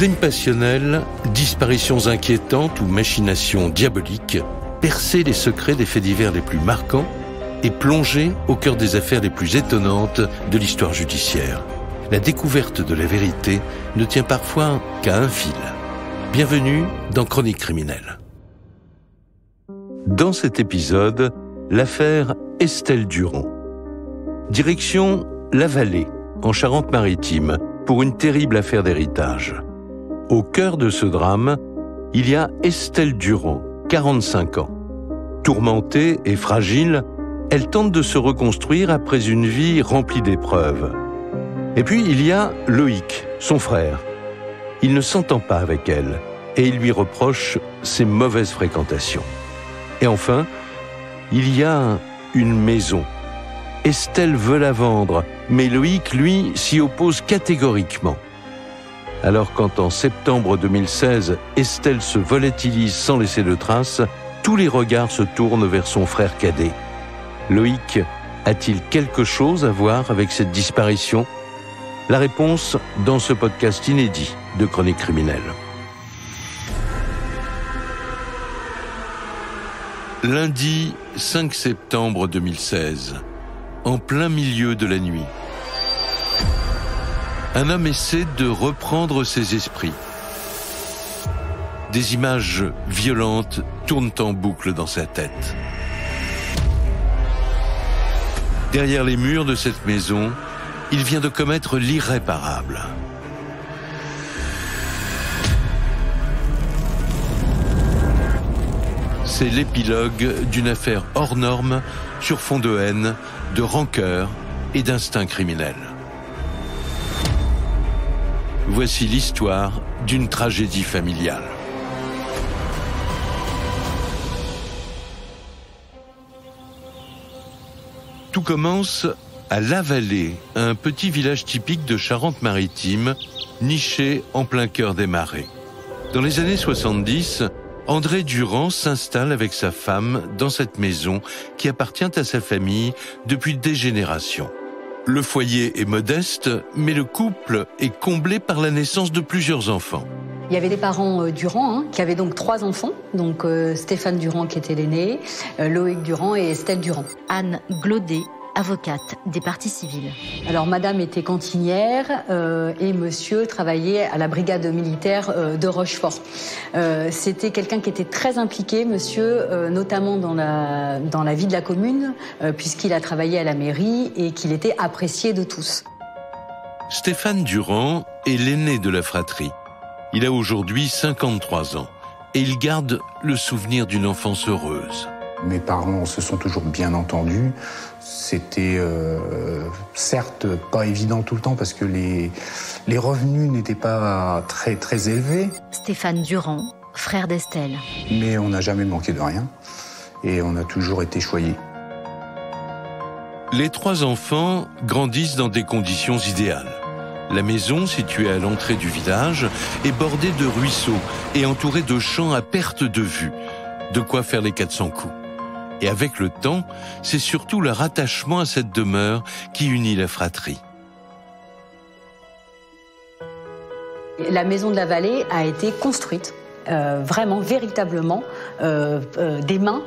Crime passionnel, disparitions inquiétantes ou machinations diaboliques, percer les secrets des faits divers les plus marquants et plonger au cœur des affaires les plus étonnantes de l'histoire judiciaire. La découverte de la vérité ne tient parfois qu'à un fil. Bienvenue dans Chronique criminelle. Dans cet épisode, l'affaire Estelle Durand. Direction La Vallée, en Charente-Maritime, pour une terrible affaire d'héritage. Au cœur de ce drame, il y a Estelle Durand, 45 ans. Tourmentée et fragile, elle tente de se reconstruire après une vie remplie d'épreuves. Et puis il y a Loïc, son frère. Il ne s'entend pas avec elle et il lui reproche ses mauvaises fréquentations. Et enfin, il y a une maison. Estelle veut la vendre, mais Loïc, lui, s'y oppose catégoriquement. Alors quand en septembre 2016, Estelle se volatilise sans laisser de traces, tous les regards se tournent vers son frère cadet. Loïc a-t-il quelque chose à voir avec cette disparition? La réponse dans ce podcast inédit de Chronique criminelle. Lundi 5 septembre 2016, en plein milieu de la nuit, un homme essaie de reprendre ses esprits. Des images violentes tournent en boucle dans sa tête. Derrière les murs de cette maison, il vient de commettre l'irréparable. C'est l'épilogue d'une affaire hors norme sur fond de haine, de rancœur et d'instinct criminel. Voici l'histoire d'une tragédie familiale. Tout commence à La Vallée, un petit village typique de Charente-Maritime, niché en plein cœur des marais. Dans les années 70, André Durand s'installe avec sa femme dans cette maison qui appartient à sa famille depuis des générations. Le foyer est modeste, mais le couple est comblé par la naissance de plusieurs enfants. Il y avait des parents euh, Durand hein, qui avaient donc trois enfants, donc euh, Stéphane Durand qui était l'aîné, euh, Loïc Durand et Estelle Durand. Anne Glaudet, avocate des parties civiles. Alors Madame était cantinière euh, et Monsieur travaillait à la brigade militaire euh, de Rochefort. Euh, C'était quelqu'un qui était très impliqué, Monsieur, euh, notamment dans la dans la vie de la commune, euh, puisqu'il a travaillé à la mairie et qu'il était apprécié de tous. Stéphane Durand est l'aîné de la fratrie. Il a aujourd'hui 53 ans et il garde le souvenir d'une enfance heureuse. Mes parents se sont toujours bien entendus. C'était euh, certes pas évident tout le temps parce que les, les revenus n'étaient pas très très élevés, Stéphane Durand, frère d'Estelle. mais on n'a jamais manqué de rien et on a toujours été choyés. Les trois enfants grandissent dans des conditions idéales. La maison, située à l'entrée du village, est bordée de ruisseaux et entourée de champs à perte de vue. De quoi faire les 400 coups. Et avec le temps, c'est surtout leur attachement à cette demeure qui unit la fratrie. La maison de la vallée a été construite. euh, vraiment, véritablement, euh, euh, des mains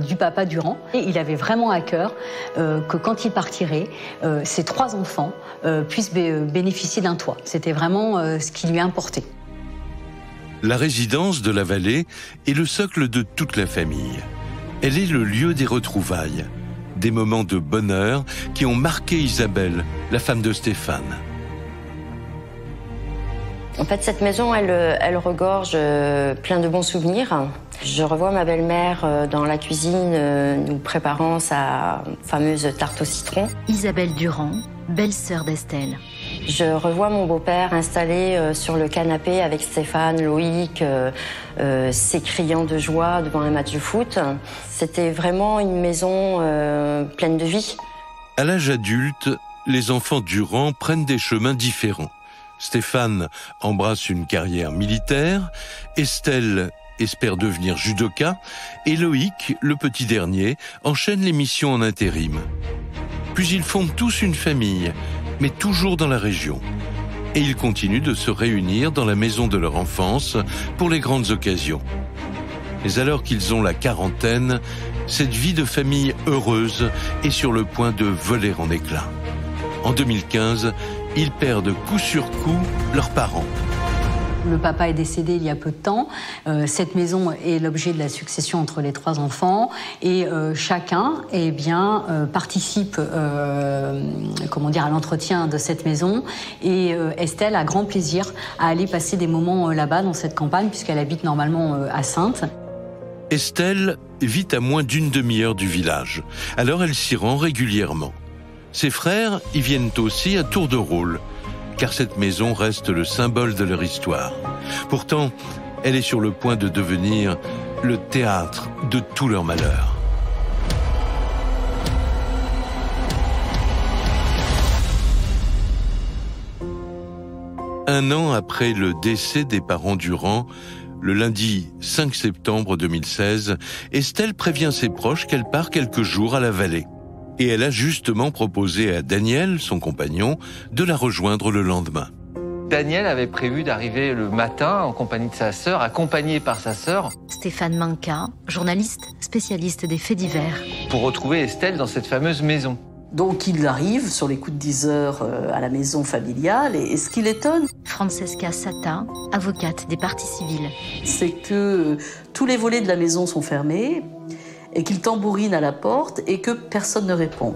du papa Durand. Et il avait vraiment à cœur que quand il partirait, ses trois enfants puissent bé- bénéficier d'un toit. C'était vraiment ce qui lui importait. La résidence de la vallée est le socle de toute la famille. Elle est le lieu des retrouvailles, des moments de bonheur qui ont marqué Isabelle, la femme de Stéphane. En fait, cette maison, elle, elle regorge euh, plein de bons souvenirs. Je revois ma belle-mère euh, dans la cuisine, euh, nous préparant sa fameuse tarte au citron. Isabelle Durand, belle-sœur d'Estelle. Je revois mon beau-père installé euh, sur le canapé avec Stéphane, Loïc, euh, euh, s'écriant de joie devant un match de foot. C'était vraiment une maison pleine de vie. À l'âge adulte, les enfants Durand prennent des chemins différents. Stéphane embrasse une carrière militaire, Estelle espère devenir judoka, et Loïc, le petit dernier, enchaîne les missions en intérim. Puis ils fondent tous une famille, mais toujours dans la région. et ils continuent de se réunir dans la maison de leur enfance pour les grandes occasions. Mais alors qu'ils ont la quarantaine, cette vie de famille heureuse est sur le point de voler en éclats. En 2015, ils perdent coup sur coup leurs parents. Le papa est décédé il y a peu de temps. Euh, cette maison est l'objet de la succession entre les trois enfants et euh, chacun eh bien, euh, participe comment dire, à l'entretien de cette maison. Et Estelle a grand plaisir à aller passer des moments là-bas dans cette campagne puisqu'elle habite normalement à Sainte. Estelle vit à moins d'une demi-heure du village, alors elle s'y rend régulièrement. Ses frères y viennent aussi à tour de rôle car cette maison reste le symbole de leur histoire. Pourtant, elle est sur le point de devenir le théâtre de tous leurs malheurs. Un an après le décès des parents Durand, le lundi 5 septembre 2016, Estelle prévient ses proches qu'elle part quelques jours à la vallée et elle a justement proposé à Daniel, son compagnon, de la rejoindre le lendemain. Daniel avait prévu d'arriver le matin en compagnie de sa sœur, accompagné par sa sœur. Stéphane Manca, journaliste spécialiste des faits divers. Pour retrouver Estelle dans cette fameuse maison. Donc il arrive sur les coups de 10 heures euh, à la maison familiale et ce qui l'étonne, Francesca Sata, avocate des parties civiles, c'est que tous les volets de la maison sont fermés, et qu'il tambourine à la porte et que personne ne répond.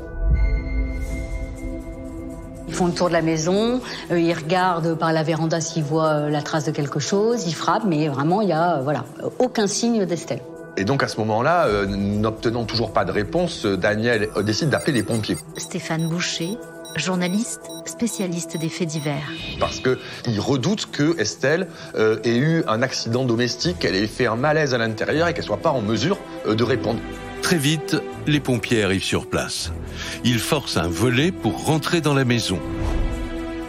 Ils font le tour de la maison, euh, ils regardent par la véranda s'ils voient euh, la trace de quelque chose, ils frappent, mais vraiment, il n'y a euh, voilà, aucun signe d'Estelle. Et donc à ce moment-là, n'obtenant toujours pas de réponse, Daniel décide d'appeler les pompiers. Stéphane Boucher, journaliste, spécialiste des faits divers. Parce qu'il redoute que Estelle ait eu un accident domestique, qu'elle ait fait un malaise à l'intérieur et qu'elle soit pas en mesure de répondre. Très vite, les pompiers arrivent sur place. Ils forcent un volet pour rentrer dans la maison.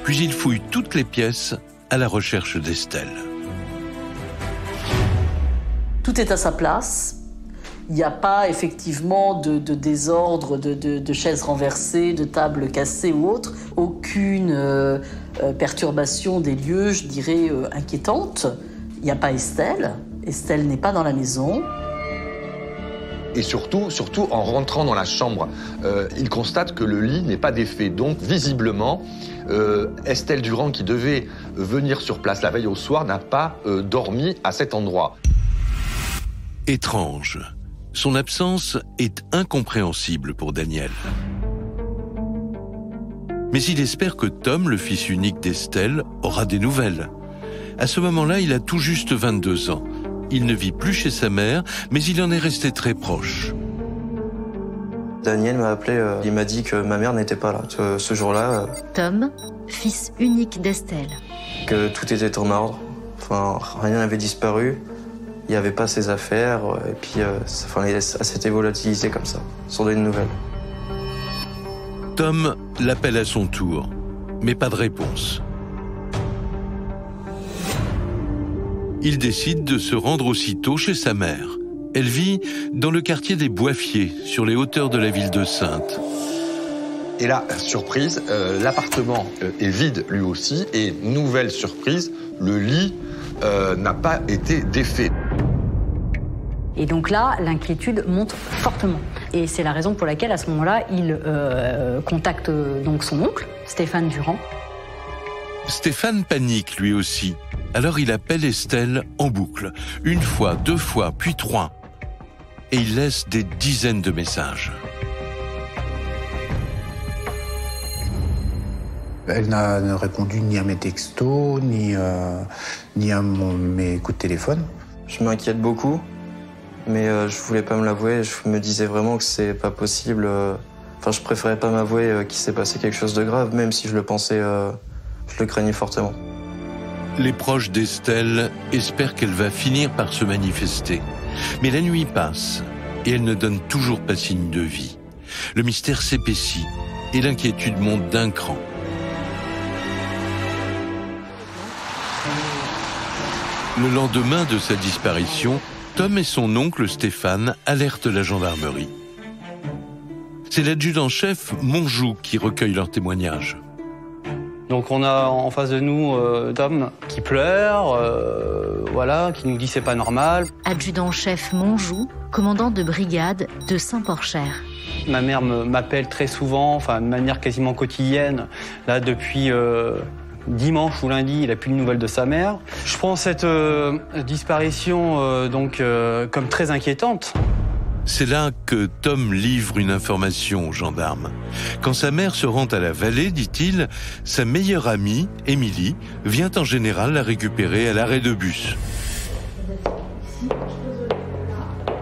Puis ils fouillent toutes les pièces à la recherche d'Estelle. Tout est à sa place. Il n'y a pas effectivement de, désordre, de, chaises renversées, de tables cassées ou autre. Aucune euh, euh, perturbation des lieux, je dirais, euh, inquiétante. Il n'y a pas Estelle. Estelle n'est pas dans la maison. Et surtout, surtout en rentrant dans la chambre, euh, il constate que le lit n'est pas défait. Donc, visiblement, euh, Estelle Durand, qui devait venir sur place la veille au soir, n'a pas euh, dormi à cet endroit. Étrange. Son absence est incompréhensible pour Daniel. Mais il espère que Tom, le fils unique d'Estelle, aura des nouvelles. À ce moment-là, il a tout juste 22 ans. Il ne vit plus chez sa mère, mais il en est resté très proche. Daniel m'a appelé, euh, il m'a dit que ma mère n'était pas là ce, jour-là. Euh. Tom, fils unique d'Estelle. Que tout était en ordre, enfin, rien n'avait disparu, il n'y avait pas ses affaires, et puis euh, enfin, ça s'était volatilisé comme ça, sans donner de nouvelles. Tom l'appelle à son tour, mais pas de réponse. il décide de se rendre aussitôt chez sa mère. Elle vit dans le quartier des Boifiers, sur les hauteurs de la ville de Sainte. Et là, surprise, euh, l'appartement euh, est vide lui aussi, et nouvelle surprise, le lit euh, n'a pas été défait. Et donc là, l'inquiétude monte fortement. Et c'est la raison pour laquelle, à ce moment-là, il contacte donc son oncle, Stéphane Durand. Stéphane panique lui aussi. Alors il appelle Estelle en boucle, une fois, deux fois, puis trois. Et il laisse des dizaines de messages. Elle n'a répondu ni à mes textos, ni, euh, ni à mes coups de téléphone. Je m'inquiète beaucoup, mais euh, je voulais pas me l'avouer. Je me disais vraiment que c'est pas possible. Euh, enfin, je préférais pas m'avouer qu'il s'est passé quelque chose de grave, même si je le pensais, je le craignais fortement. Les proches d'Estelle espèrent qu'elle va finir par se manifester. Mais la nuit passe et elle ne donne toujours pas signe de vie. Le mystère s'épaissit et l'inquiétude monte d'un cran. Le lendemain de sa disparition, Tom et son oncle Stéphane alertent la gendarmerie. C'est l'adjudant-chef Monjou qui recueille leur témoignage. Donc on a en face de nous euh, Tom qui pleure, euh, voilà, qui nous dit c'est pas normal. Adjudant-chef Monjou, commandant de brigade de Saint-Porcher. Ma mère m'appelle très souvent, enfin de manière quasiment quotidienne, là depuis euh, dimanche ou lundi, il a plus de nouvelles de sa mère. Je prends cette euh, disparition euh, donc euh, comme très inquiétante. C'est là que Tom livre une information aux gendarmes. Quand sa mère se rend à la vallée, dit-il, sa meilleure amie, Émilie, vient en général la récupérer à l'arrêt de bus.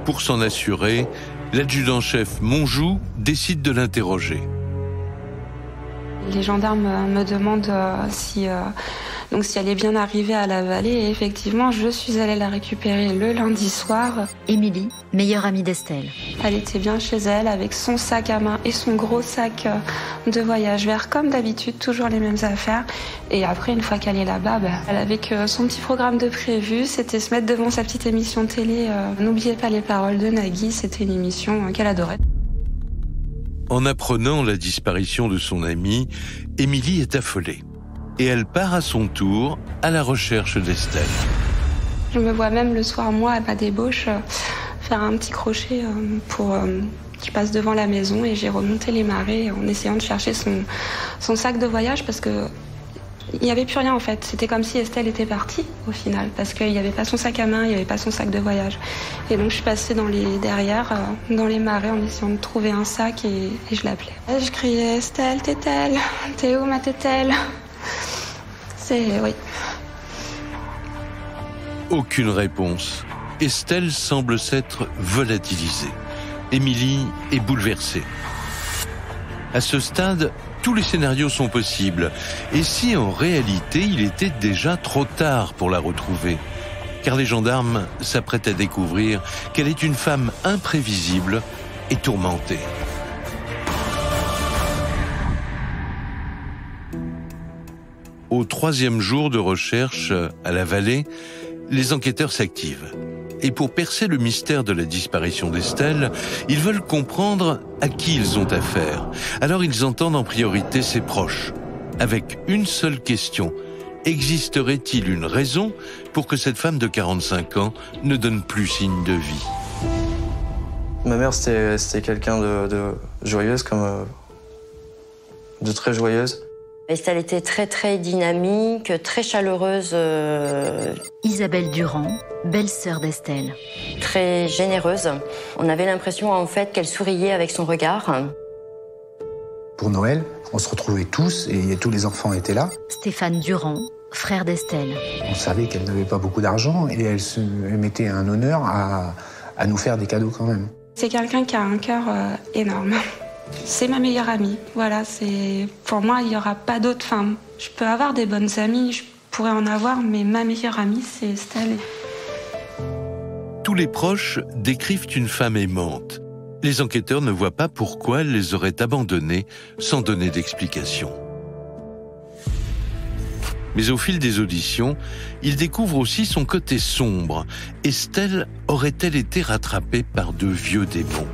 Pour s'en assurer, l'adjudant-chef Monjou décide de l'interroger. Les gendarmes me demandent euh, si, euh, donc si elle est bien arrivée à la vallée. Et effectivement, je suis allée la récupérer le lundi soir. Émilie, meilleure amie d'Estelle. Elle était bien chez elle avec son sac à main et son gros sac euh, de voyage vert, comme d'habitude, toujours les mêmes affaires. Et après, une fois qu'elle est là-bas, bah, elle avait que son petit programme de prévu. C'était se mettre devant sa petite émission télé. N'oubliez pas les paroles de Nagui. C'était une émission qu'elle adorait. En apprenant la disparition de son amie, Émilie est affolée. Et elle part à son tour à la recherche d'Estelle. Je me vois même le soir, moi, à ma débauche, euh, faire un petit crochet euh, pour euh, qui passe devant la maison et j'ai remonté les marais en essayant de chercher son, son sac de voyage parce que il n'y avait plus rien en fait. C'était comme si Estelle était partie au final parce qu'il n'y avait pas son sac à main, il n'y avait pas son sac de voyage. Et donc je suis passée dans les derrière, euh, dans les marais en essayant de trouver un sac et, je l'appelais. Je criais Estelle, t'es-elle T'es où ma t'es-elle C'est oui. Aucune réponse. Estelle semble s'être volatilisée. Émilie est bouleversée. À ce stade, tous les scénarios sont possibles. Et si en réalité il était déjà trop tard pour la retrouver? Car les gendarmes s'apprêtent à découvrir qu'elle est une femme imprévisible et tourmentée. Au troisième jour de recherche à la vallée, les enquêteurs s'activent. Et pour percer le mystère de la disparition d'Estelle, ils veulent comprendre à qui ils ont affaire. Alors ils entendent en priorité ses proches, avec une seule question. Existerait-il une raison pour que cette femme de 45 ans ne donne plus signe de vie? Ma mère, c'était quelqu'un de, joyeuse, comme euh, de très joyeuse. Estelle était très très dynamique, très chaleureuse. Euh... Isabelle Durand, belle-sœur d'Estelle. Très généreuse. On avait l'impression en fait qu'elle souriait avec son regard. Pour Noël, on se retrouvait tous et tous les enfants étaient là. Stéphane Durand, frère d'Estelle. On savait qu'elle n'avait pas beaucoup d'argent et elle, se, elle mettait un honneur à, à, nous faire des cadeaux quand même. C'est quelqu'un qui a un cœur euh, énorme. C'est ma meilleure amie. Voilà, c'est pour moi, il n'y aura pas d'autre femme. Je peux avoir des bonnes amies, je pourrais en avoir, mais ma meilleure amie, c'est Estelle. Tous les proches décrivent une femme aimante. Les enquêteurs ne voient pas pourquoi elle les aurait abandonnés sans donner d'explication. Mais au fil des auditions, ils découvrent aussi son côté sombre. Estelle aurait-elle été rattrapée par de vieux démons?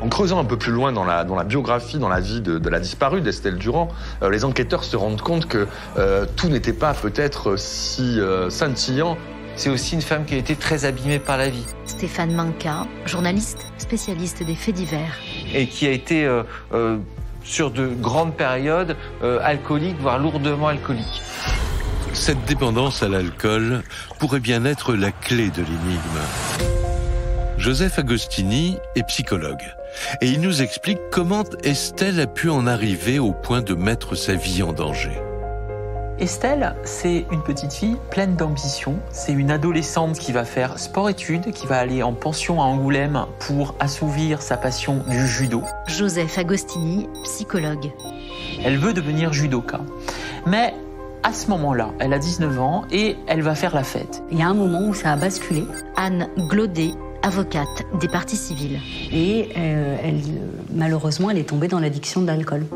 En creusant un peu plus loin dans la, dans la biographie, dans la vie de, de la disparue d'Estelle Durand, euh, les enquêteurs se rendent compte que euh, tout n'était pas peut-être si euh, scintillant. C'est aussi une femme qui a été très abîmée par la vie. Stéphane Manca, journaliste spécialiste des faits divers. Et qui a été sur de grandes périodes alcoolique, voire lourdement alcoolique. Cette dépendance à l'alcool pourrait bien être la clé de l'énigme. Joseph Agostini est psychologue et il nous explique comment Estelle a pu en arriver au point de mettre sa vie en danger. Estelle, c'est une petite fille pleine d'ambition. C'est une adolescente qui va faire sport-études, qui va aller en pension à Angoulême pour assouvir sa passion du judo. Joseph Agostini, psychologue. Elle veut devenir judoka. Mais à ce moment-là, elle a 19 ans et elle va faire la fête. Il y a un moment où ça a basculé. Anne Glaudet, avocate des parties civiles. Et euh, elle, malheureusement, elle est tombée dans l'addiction de l'alcool.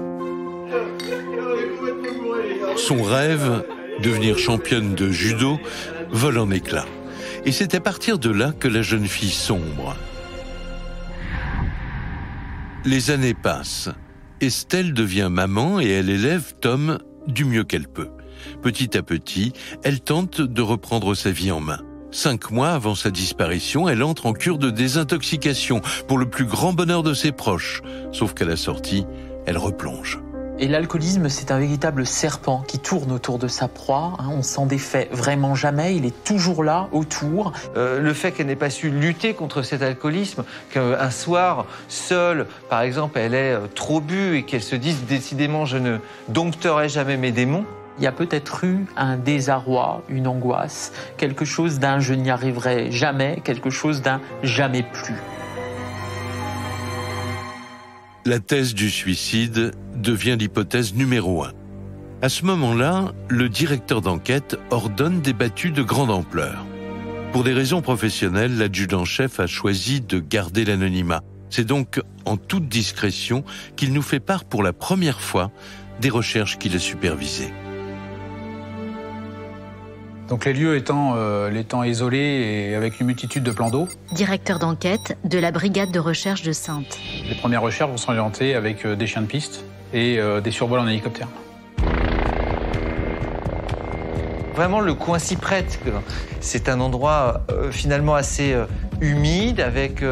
Son rêve, devenir championne de judo, vole en éclats. Et c'est à partir de là que la jeune fille sombre. Les années passent. Estelle devient maman et elle élève Tom du mieux qu'elle peut. Petit à petit, elle tente de reprendre sa vie en main. Cinq mois avant sa disparition, elle entre en cure de désintoxication pour le plus grand bonheur de ses proches. Sauf qu'à la sortie, elle replonge. Et l'alcoolisme, c'est un véritable serpent qui tourne autour de sa proie. Hein. on s'en défait vraiment jamais. Il est toujours là, autour. Euh, le fait qu'elle n'ait pas su lutter contre cet alcoolisme, qu'un soir, seule, par exemple, elle ait euh, trop bu et qu'elle se dise décidément je ne dompterai jamais mes démons, il y a peut-être eu un désarroi, une angoisse, quelque chose d'un je n'y arriverai jamais, quelque chose d'un jamais plus. La thèse du suicide devient l'hypothèse numéro un. À ce moment-là, le directeur d'enquête ordonne des battues de grande ampleur. Pour des raisons professionnelles, l'adjudant-chef a choisi de garder l'anonymat. C'est donc en toute discrétion qu'il nous fait part pour la première fois des recherches qu'il a supervisées. Donc les lieux étant, euh, étant isolés et avec une multitude de plans d'eau. Directeur d'enquête de la brigade de recherche de Sainte. Les premières recherches vont s'orienter avec euh, des chiens de piste et euh, des survols en hélicoptère. Vraiment, le coin s'y prête. C'est un endroit finalement assez humide avec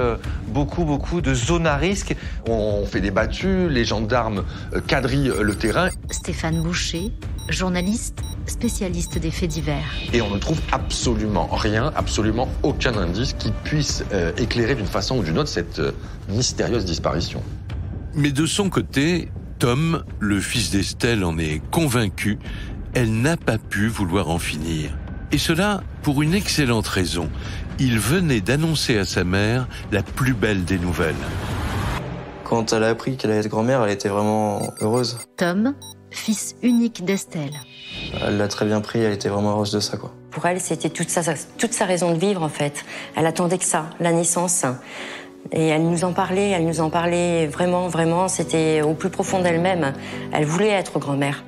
beaucoup, beaucoup de zones à risque. On fait des battues, les gendarmes quadrillent le terrain. Stéphane Boucher, journaliste spécialiste des faits divers. Et on ne trouve absolument rien, absolument aucun indice qui puisse euh, éclairer d'une façon ou d'une autre cette euh, mystérieuse disparition. Mais de son côté, Tom, le fils d'Estelle, en est convaincu. Elle n'a pas pu vouloir en finir. Et cela pour une excellente raison. Il venait d'annoncer à sa mère la plus belle des nouvelles. Quand elle a appris qu'elle allait être grand-mère, elle était vraiment heureuse. Tom, fils unique d'Estelle. Elle l'a très bien pris, elle était vraiment heureuse de ça, quoi. Pour elle, c'était toute sa, toute sa raison de vivre, en fait. Elle attendait que ça, la naissance. Et elle nous en parlait, elle nous en parlait vraiment, vraiment. C'était au plus profond d'elle-même. Elle voulait être grand-mère.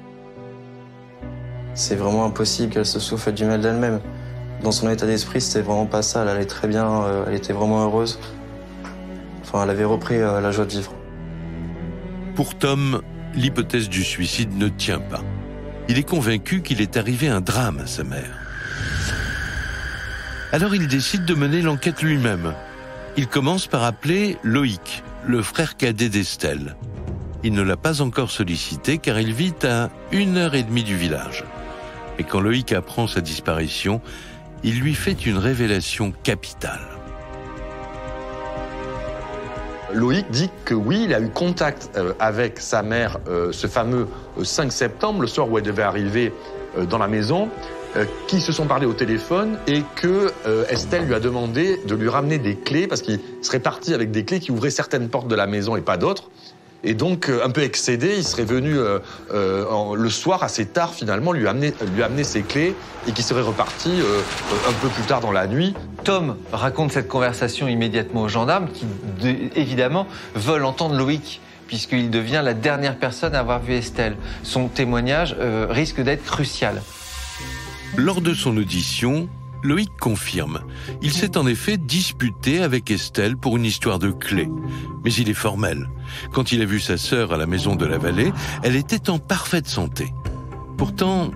C'est vraiment impossible qu'elle se souffle du mal d'elle-même. Dans son état d'esprit, c'était vraiment pas ça. Elle allait très bien, euh, elle était vraiment heureuse. Enfin, elle avait repris euh, la joie de vivre. Pour Tom, l'hypothèse du suicide ne tient pas. Il est convaincu qu'il est arrivé un drame à sa mère. Alors il décide de mener l'enquête lui-même. Il commence par appeler Loïc, le frère cadet d'Estelle. Il ne l'a pas encore sollicité car il vit à une heure et demie du village. Et quand Loïc apprend sa disparition, il lui fait une révélation capitale. Loïc dit que oui, il a eu contact euh, avec sa mère euh, ce fameux 5 euh, septembre, le soir où elle devait arriver dans la maison, qui se sont parlé au téléphone et que Estelle lui a demandé de lui ramener des clés parce qu'il serait parti avec des clés qui ouvraient certaines portes de la maison et pas d'autres. Et donc, un peu excédé, il serait venu le soir assez tard finalement lui amener, lui amener ses clés et qui serait reparti un peu plus tard dans la nuit. Tom raconte cette conversation immédiatement aux gendarmes qui, évidemment, veulent entendre Loïc puisqu'il devient la dernière personne à avoir vu Estelle. Son témoignage risque d'être crucial. Lors de son audition, Loïc confirme. Il s'est en effet disputé avec Estelle pour une histoire de clé. Mais il est formel. Quand il a vu sa sœur à la maison de la vallée, elle était en parfaite santé. Pourtant,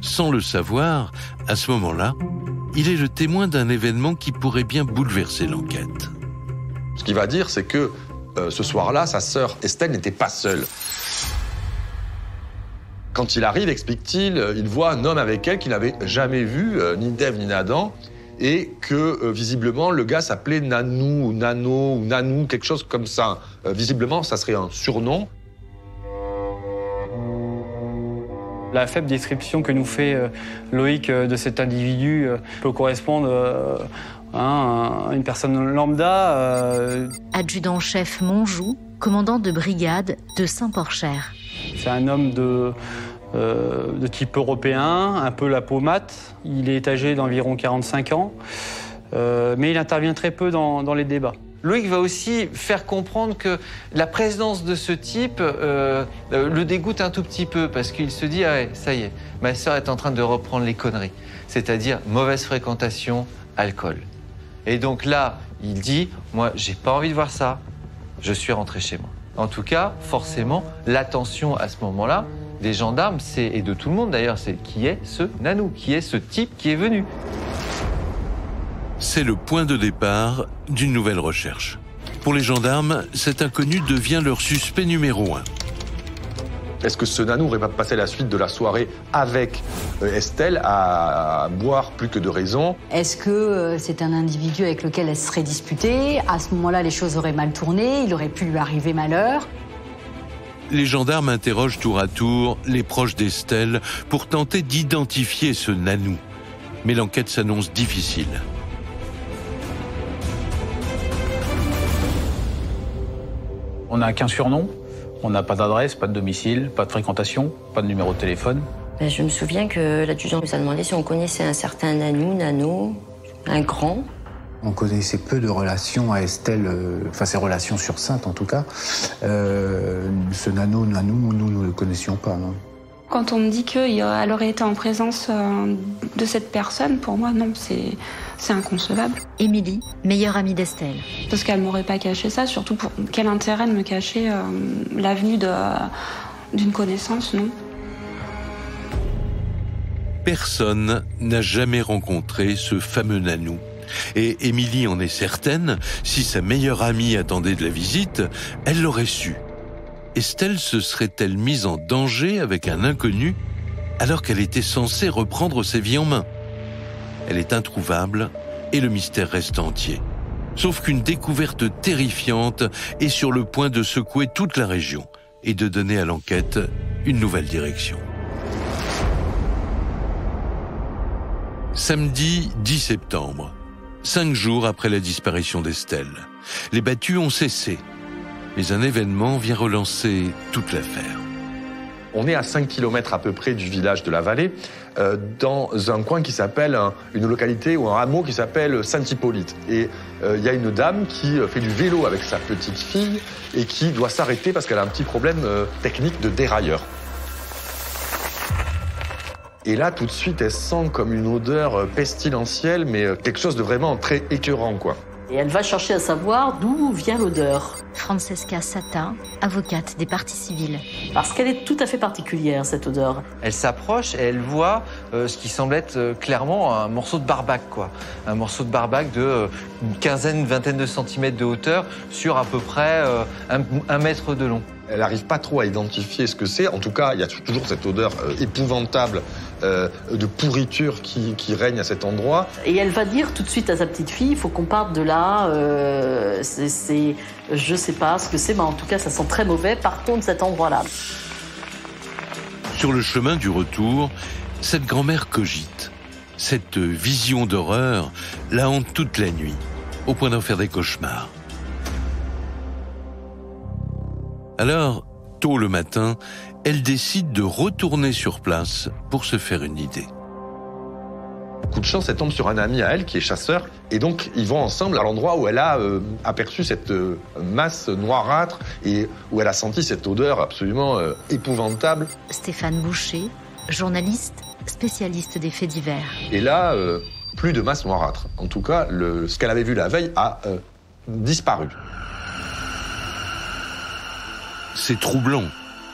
sans le savoir, à ce moment-là, il est le témoin d'un événement qui pourrait bien bouleverser l'enquête. Ce qu'il va dire, c'est que euh, ce soir-là, sa sœur Estelle n'était pas seule. Quand il arrive, explique-t-il, euh, il voit un homme avec elle qu'il n'avait jamais vu, euh, ni d'Ève ni d'Adam, et que visiblement le gars s'appelait Nanou ou Nano ou Nanou, quelque chose comme ça. visiblement, ça serait un surnom. La faible description que nous fait Loïc de cet individu peut correspondre à une personne lambda. Adjudant-chef Monjou, commandant de brigade de Saint-Porcher. C'est un homme de, euh, de type européen, un peu la peau mate. Il est âgé d'environ 45 ans, euh, mais il intervient très peu dans, dans, les débats. Loïc va aussi faire comprendre que la présence de ce type euh, le dégoûte un tout petit peu parce qu'il se dit ah ouais, ça y est, ma sœur est en train de reprendre les conneries, c'est-à-dire mauvaise fréquentation, alcool. Et donc là, il dit moi j'ai pas envie de voir ça, je suis rentré chez moi. En tout cas, forcément, l'attention à ce moment-là des gendarmes c'est, et de tout le monde d'ailleurs, c'est qui est ce nanou, qui est ce type qui est venu. C'est le point de départ d'une nouvelle recherche. Pour les gendarmes, cet inconnu devient leur suspect numéro un. Est-ce que ce nanou aurait pas passé la suite de la soirée avec euh, Estelle à, boire plus que de raison Est-ce que euh, c'est un individu avec lequel elle serait disputée? À ce moment-là, les choses auraient mal tourné, il aurait pu lui arriver malheur. Les gendarmes interrogent tour à tour les proches d'Estelle pour tenter d'identifier ce nanou. Mais l'enquête s'annonce difficile. On n'a qu'un surnom, on n'a pas d'adresse, pas de domicile, pas de fréquentation, pas de numéro de téléphone. Ben, je me souviens que l'adjudant nous a demandé si on connaissait un certain Nanou, Nano, un grand. On connaissait peu de relations à Estelle, euh, enfin ses relations sur Sainte en tout cas. Euh, ce Nano, Nanou, nous ne le connaissions pas. Non? Quand on me dit qu'elle aurait été en présence euh, de cette personne, pour moi, non, c'est c'est inconcevable. Émilie, meilleure amie d'Estelle. Parce qu'elle m'aurait pas caché ça, surtout pour quel intérêt de me cacher euh, l'avenue d'une connaissance, non? Personne n'a jamais rencontré ce fameux Nanou. Et Émilie en est certaine, si sa meilleure amie attendait de la visite, elle l'aurait su. Estelle se serait-elle mise en danger avec un inconnu alors qu'elle était censée reprendre ses vies en main? Elle est introuvable et le mystère reste entier. Sauf qu'une découverte terrifiante est sur le point de secouer toute la région et de donner à l'enquête une nouvelle direction. Samedi 10 septembre, cinq jours après la disparition d'Estelle, les battues ont cessé, mais un événement vient relancer toute l'affaire. On est à 5 km à peu près du village de la vallée, euh, dans un coin qui s'appelle une localité ou un hameau qui s'appelle Saint-Hippolyte. Et euh, il y a une dame qui euh, fait du vélo avec sa petite fille et qui doit s'arrêter parce qu'elle a un petit problème technique de dérailleur. Et là, tout de suite, elle sent comme une odeur pestilentielle, mais quelque chose de vraiment très écœurant, quoi. Et elle va chercher à savoir d'où vient l'odeur. Francesca Satin, avocate des parties civiles. Parce qu'elle est tout à fait particulière, cette odeur. Elle s'approche et elle voit euh, ce qui semble être euh, clairement un morceau de barbac, quoi. Un morceau de barbac de euh, une quinzaine, une vingtaine de centimètres de hauteur sur à peu près un mètre de long elle n'arrive pas trop à identifier ce que c'est. En tout cas, il y a toujours cette odeur euh, épouvantable euh, de pourriture qui, règne à cet endroit. Et elle va dire tout de suite à sa petite fille, il faut qu'on parte de là. Euh, c'est, je sais pas ce que c'est, mais en tout cas, ça sent très mauvais. Partons de cet endroit-là. Sur le chemin du retour, cette grand-mère cogite. Cette vision d'horreur la hante toute la nuit, au point d'en faire des cauchemars. Alors, tôt le matin, elle décide de retourner sur place pour se faire une idée. Coup de chance, elle tombe sur un ami à elle qui est chasseur. Et donc, ils vont ensemble à l'endroit où elle a euh, aperçu cette euh, masse noirâtre et où elle a senti cette odeur absolument euh, épouvantable. Stéphane Boucher, journaliste, spécialiste des faits divers. Et là, plus de masse noirâtre. En tout cas, ce qu'elle avait vu la veille a disparu. C'est troublant,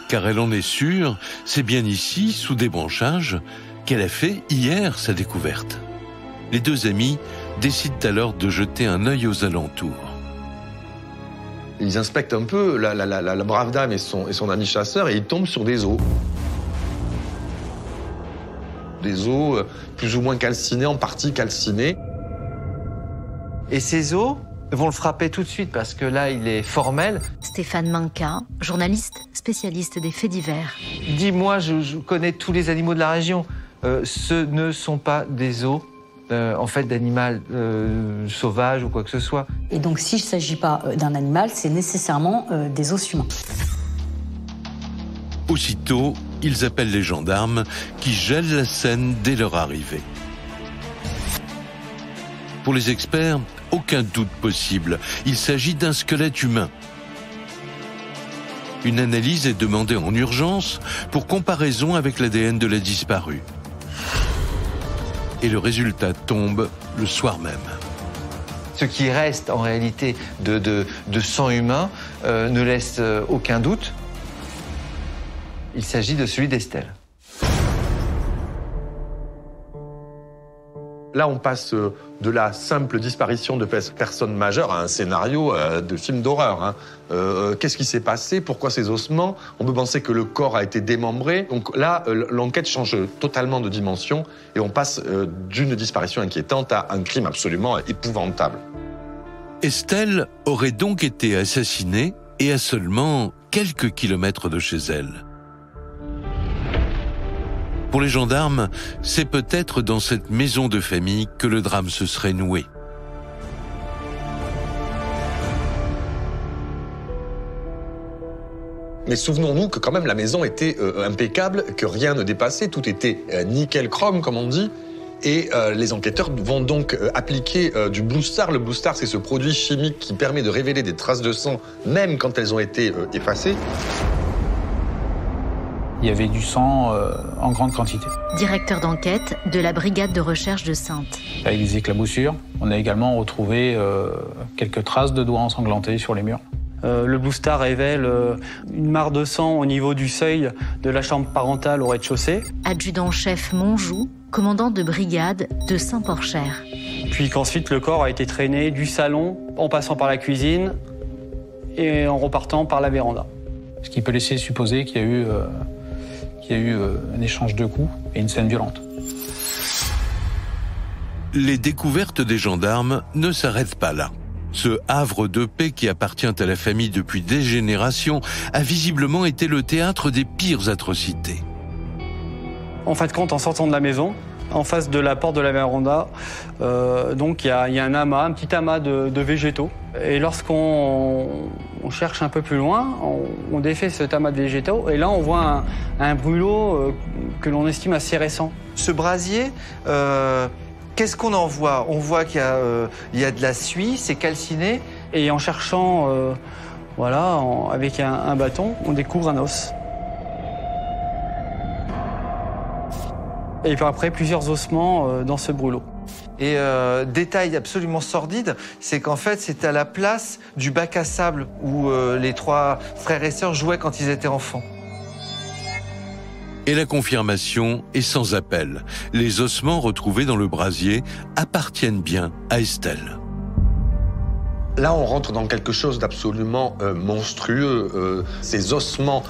car elle en est sûre, c'est bien ici, sous des branchages, qu'elle a fait hier sa découverte. Les deux amis décident alors de jeter un œil aux alentours. Ils inspectent un peu la, brave dame et son, et son ami chasseur et ils tombent sur des os. Des os euh, plus ou moins calcinés, en partie calcinés. Et ces os, vont le frapper tout de suite parce que là, il est formel. Stéphane Manca, journaliste spécialiste des faits divers. Dis-moi, je, connais tous les animaux de la région. Euh, ce ne sont pas des os. Euh, en fait d'animal euh, sauvage ou quoi que ce soit. Et donc s'il ne s'agit pas d'un animal, c'est nécessairement des os humains. Aussitôt, ils appellent les gendarmes qui gèlent la scène dès leur arrivée. Pour les experts, aucun doute possible. Il s'agit d'un squelette humain. Une analyse est demandée en urgence pour comparaison avec l'ADN de la disparue. Et le résultat tombe le soir même. Ce qui reste en réalité de, sang humain euh, ne laisse euh, aucun doute. Il s'agit de celui d'Estelle. Là, on passe euh, de la simple disparition de personnes majeures à un scénario euh, de film d'horreur. Hein. Euh, Qu'est-ce qui s'est passé? Pourquoi ces ossements? On peut penser que le corps a été démembré. Donc là, l'enquête change totalement de dimension et on passe d'une disparition inquiétante à un crime absolument épouvantable. Estelle aurait donc été assassinée et à seulement quelques kilomètres de chez elle. Pour les gendarmes, c'est peut-être dans cette maison de famille que le drame se serait noué. Mais souvenons-nous que quand même la maison était euh, impeccable, que rien ne dépassait, tout était euh, nickel chrome comme on dit. Et euh, les enquêteurs vont donc appliquer du Blue. Le Blue c'est ce produit chimique qui permet de révéler des traces de sang, même quand elles ont été effacées. Il y avait du sang euh, en grande quantité. Directeur d'enquête de la brigade de recherche de Sainte. Avec des éclaboussures, on a également retrouvé euh, quelques traces de doigts ensanglantés sur les murs. Euh, le Blue Star révèle une mare de sang au niveau du seuil de la chambre parentale au rez-de-chaussée. Adjudant-chef Monjou, commandant de brigade de Saint-Porcher. Puis qu'ensuite le corps a été traîné du salon en passant par la cuisine et en repartant par la véranda. Ce qui peut laisser supposer qu'il y a eu il y a eu euh, un échange de coups et une scène violente. Les découvertes des gendarmes ne s'arrêtent pas là. Ce havre de paix qui appartient à la famille depuis des générations a visiblement été le théâtre des pires atrocités. En fin de compte, en sortant de la maison, en face de la porte de la véranda, euh, donc il y, a un amas, un petit amas de végétaux et lorsqu'on cherche un peu plus loin, on, défait ce tamas de végétaux et là on voit un, brûlot euh, que l'on estime assez récent. Ce brasier, euh, qu'est-ce qu'on en voit? On voit qu'il euh, y, a de la suie, c'est calciné. Et en cherchant, voilà, avec un bâton, on découvre un os. Et puis après, plusieurs ossements dans ce brûlot. Et euh, détail absolument sordide, c'est qu'en fait, c'est à la place du bac à sable où euh, les trois frères et sœurs jouaient quand ils étaient enfants. Et la confirmation est sans appel. Les ossements retrouvés dans le brasier appartiennent bien à Estelle. Là, on rentre dans quelque chose d'absolument euh, monstrueux. ces ossements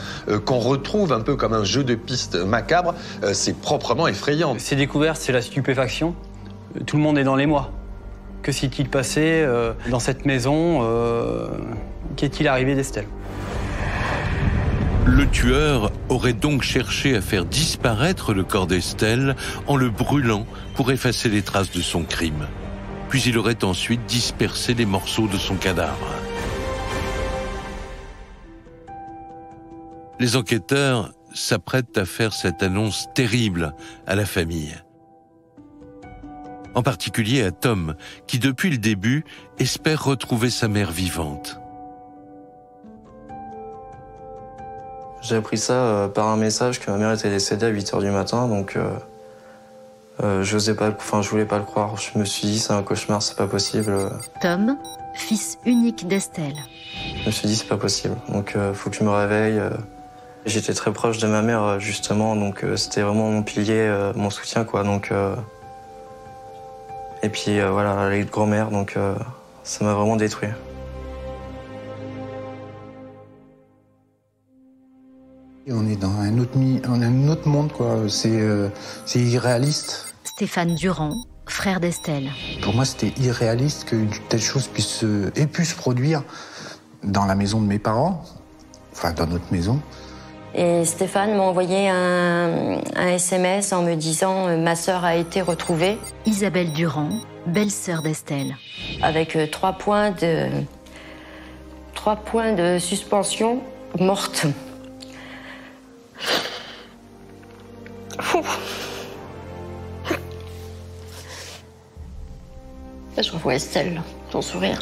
qu'on retrouve un peu comme un jeu de piste macabre, c'est proprement effrayant. Ces découvertes, c'est la stupéfaction tout le monde est dans les mois. Que s'est-il passé euh, dans cette maison euh, Qu'est-il arrivé d'Estelle? Le tueur aurait donc cherché à faire disparaître le corps d'Estelle en le brûlant pour effacer les traces de son crime. Puis il aurait ensuite dispersé les morceaux de son cadavre. Les enquêteurs s'apprêtent à faire cette annonce terrible à la famille en particulier à Tom, qui depuis le début espère retrouver sa mère vivante. J'ai appris ça euh, par un message que ma mère était décédée à 8 h du matin, donc euh, euh pas, enfin je voulais pas le croire. Je me suis dit c'est un cauchemar, c'est pas possible. Tom, fils unique d'Estelle. Je me suis dit c'est pas possible, donc euh, faut que je me réveille. J'étais très proche de ma mère justement, donc c'était vraiment mon pilier, mon soutien quoi. Donc et puis euh, voilà, elle est grand-mère, donc euh, ça m'a vraiment détruit. On est dans un autre, un autre monde, quoi. Euh, c'est irréaliste. Stéphane Durand, frère d'Estelle. Pour moi, c'était irréaliste qu'une telle chose puisse ait pu se produire dans la maison de mes parents, enfin dans notre maison. Et Stéphane m'a envoyé un, SMS en me disant euh, ma sœur a été retrouvée. Isabelle Durand, belle-sœur d'Estelle. Avec euh, trois points de trois points de suspension morte. je revois Estelle, ton sourire.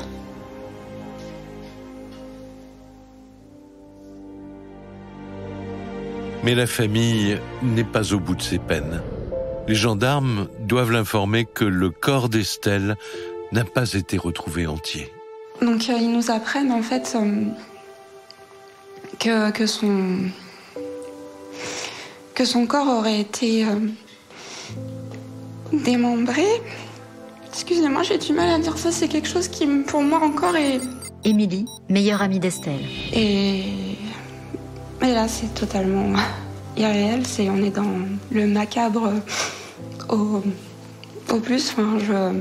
Mais la famille n'est pas au bout de ses peines. Les gendarmes doivent l'informer que le corps d'Estelle n'a pas été retrouvé entier. Donc euh, ils nous apprennent en fait euh, que, que, son que son corps aurait été euh, démembré. Excusez-moi, j'ai du mal à dire ça. C'est quelque chose qui, pour moi, encore est. Émilie, meilleure amie d'Estelle. Et. Mais là, c'est totalement irréel. C'est, on est dans le macabre au, au plus. Je.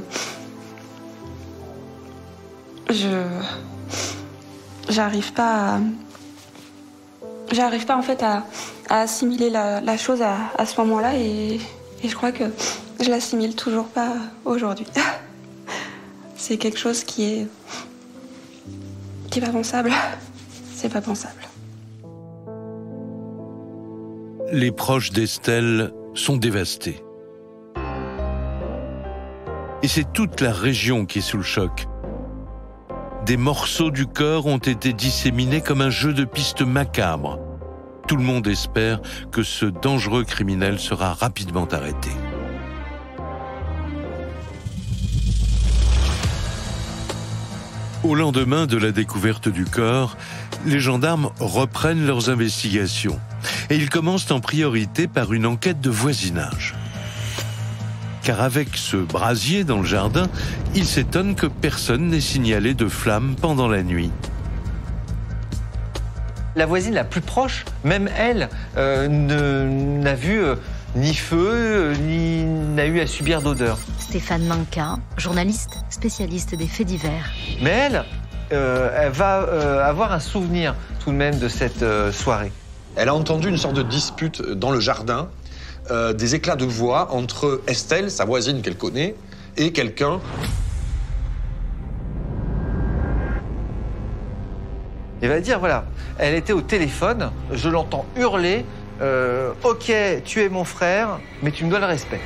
Je. J'arrive pas à. J'arrive pas en fait à, assimiler la, chose à, à ce moment-là et, et je crois que je l'assimile toujours pas aujourd'hui. C'est quelque chose qui est. qui est pas pensable. C'est pas pensable. Les proches d'Estelle sont dévastés. Et c'est toute la région qui est sous le choc. Des morceaux du corps ont été disséminés comme un jeu de pistes macabre. Tout le monde espère que ce dangereux criminel sera rapidement arrêté. Au lendemain de la découverte du corps, les gendarmes reprennent leurs investigations et ils commencent en priorité par une enquête de voisinage. Car avec ce brasier dans le jardin, ils s'étonnent que personne n'ait signalé de flammes pendant la nuit. La voisine la plus proche, même elle, euh, ne- n'a vu euh, ni feu, euh, ni n'a eu à subir d'odeur. Stéphane Manca, journaliste spécialiste des faits divers. Mais elle, euh, elle va euh, avoir un souvenir tout de même de cette euh, soirée. Elle a entendu une sorte de dispute dans le jardin, euh, des éclats de voix entre Estelle, sa voisine qu'elle connaît, et quelqu'un. Il va dire voilà, elle était au téléphone, je l'entends hurler euh, Ok, tu es mon frère, mais tu me dois le respect.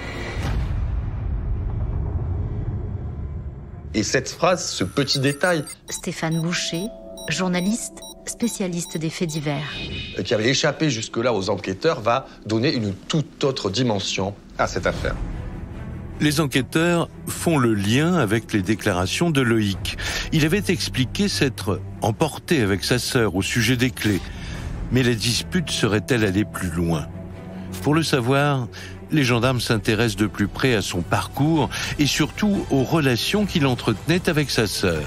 Et cette phrase, ce petit détail Stéphane Boucher, journaliste spécialiste des faits divers. euh, qui avait échappé jusque-là aux enquêteurs va donner une toute autre dimension à cette affaire. Les enquêteurs font le lien avec les déclarations de Loïc. Il avait expliqué s'être emporté avec sa sœur au sujet des clés. Mais la dispute serait-elle allée plus loin? Pour le savoir, les gendarmes s'intéressent de plus près à son parcours et surtout aux relations qu'il entretenait avec sa sœur.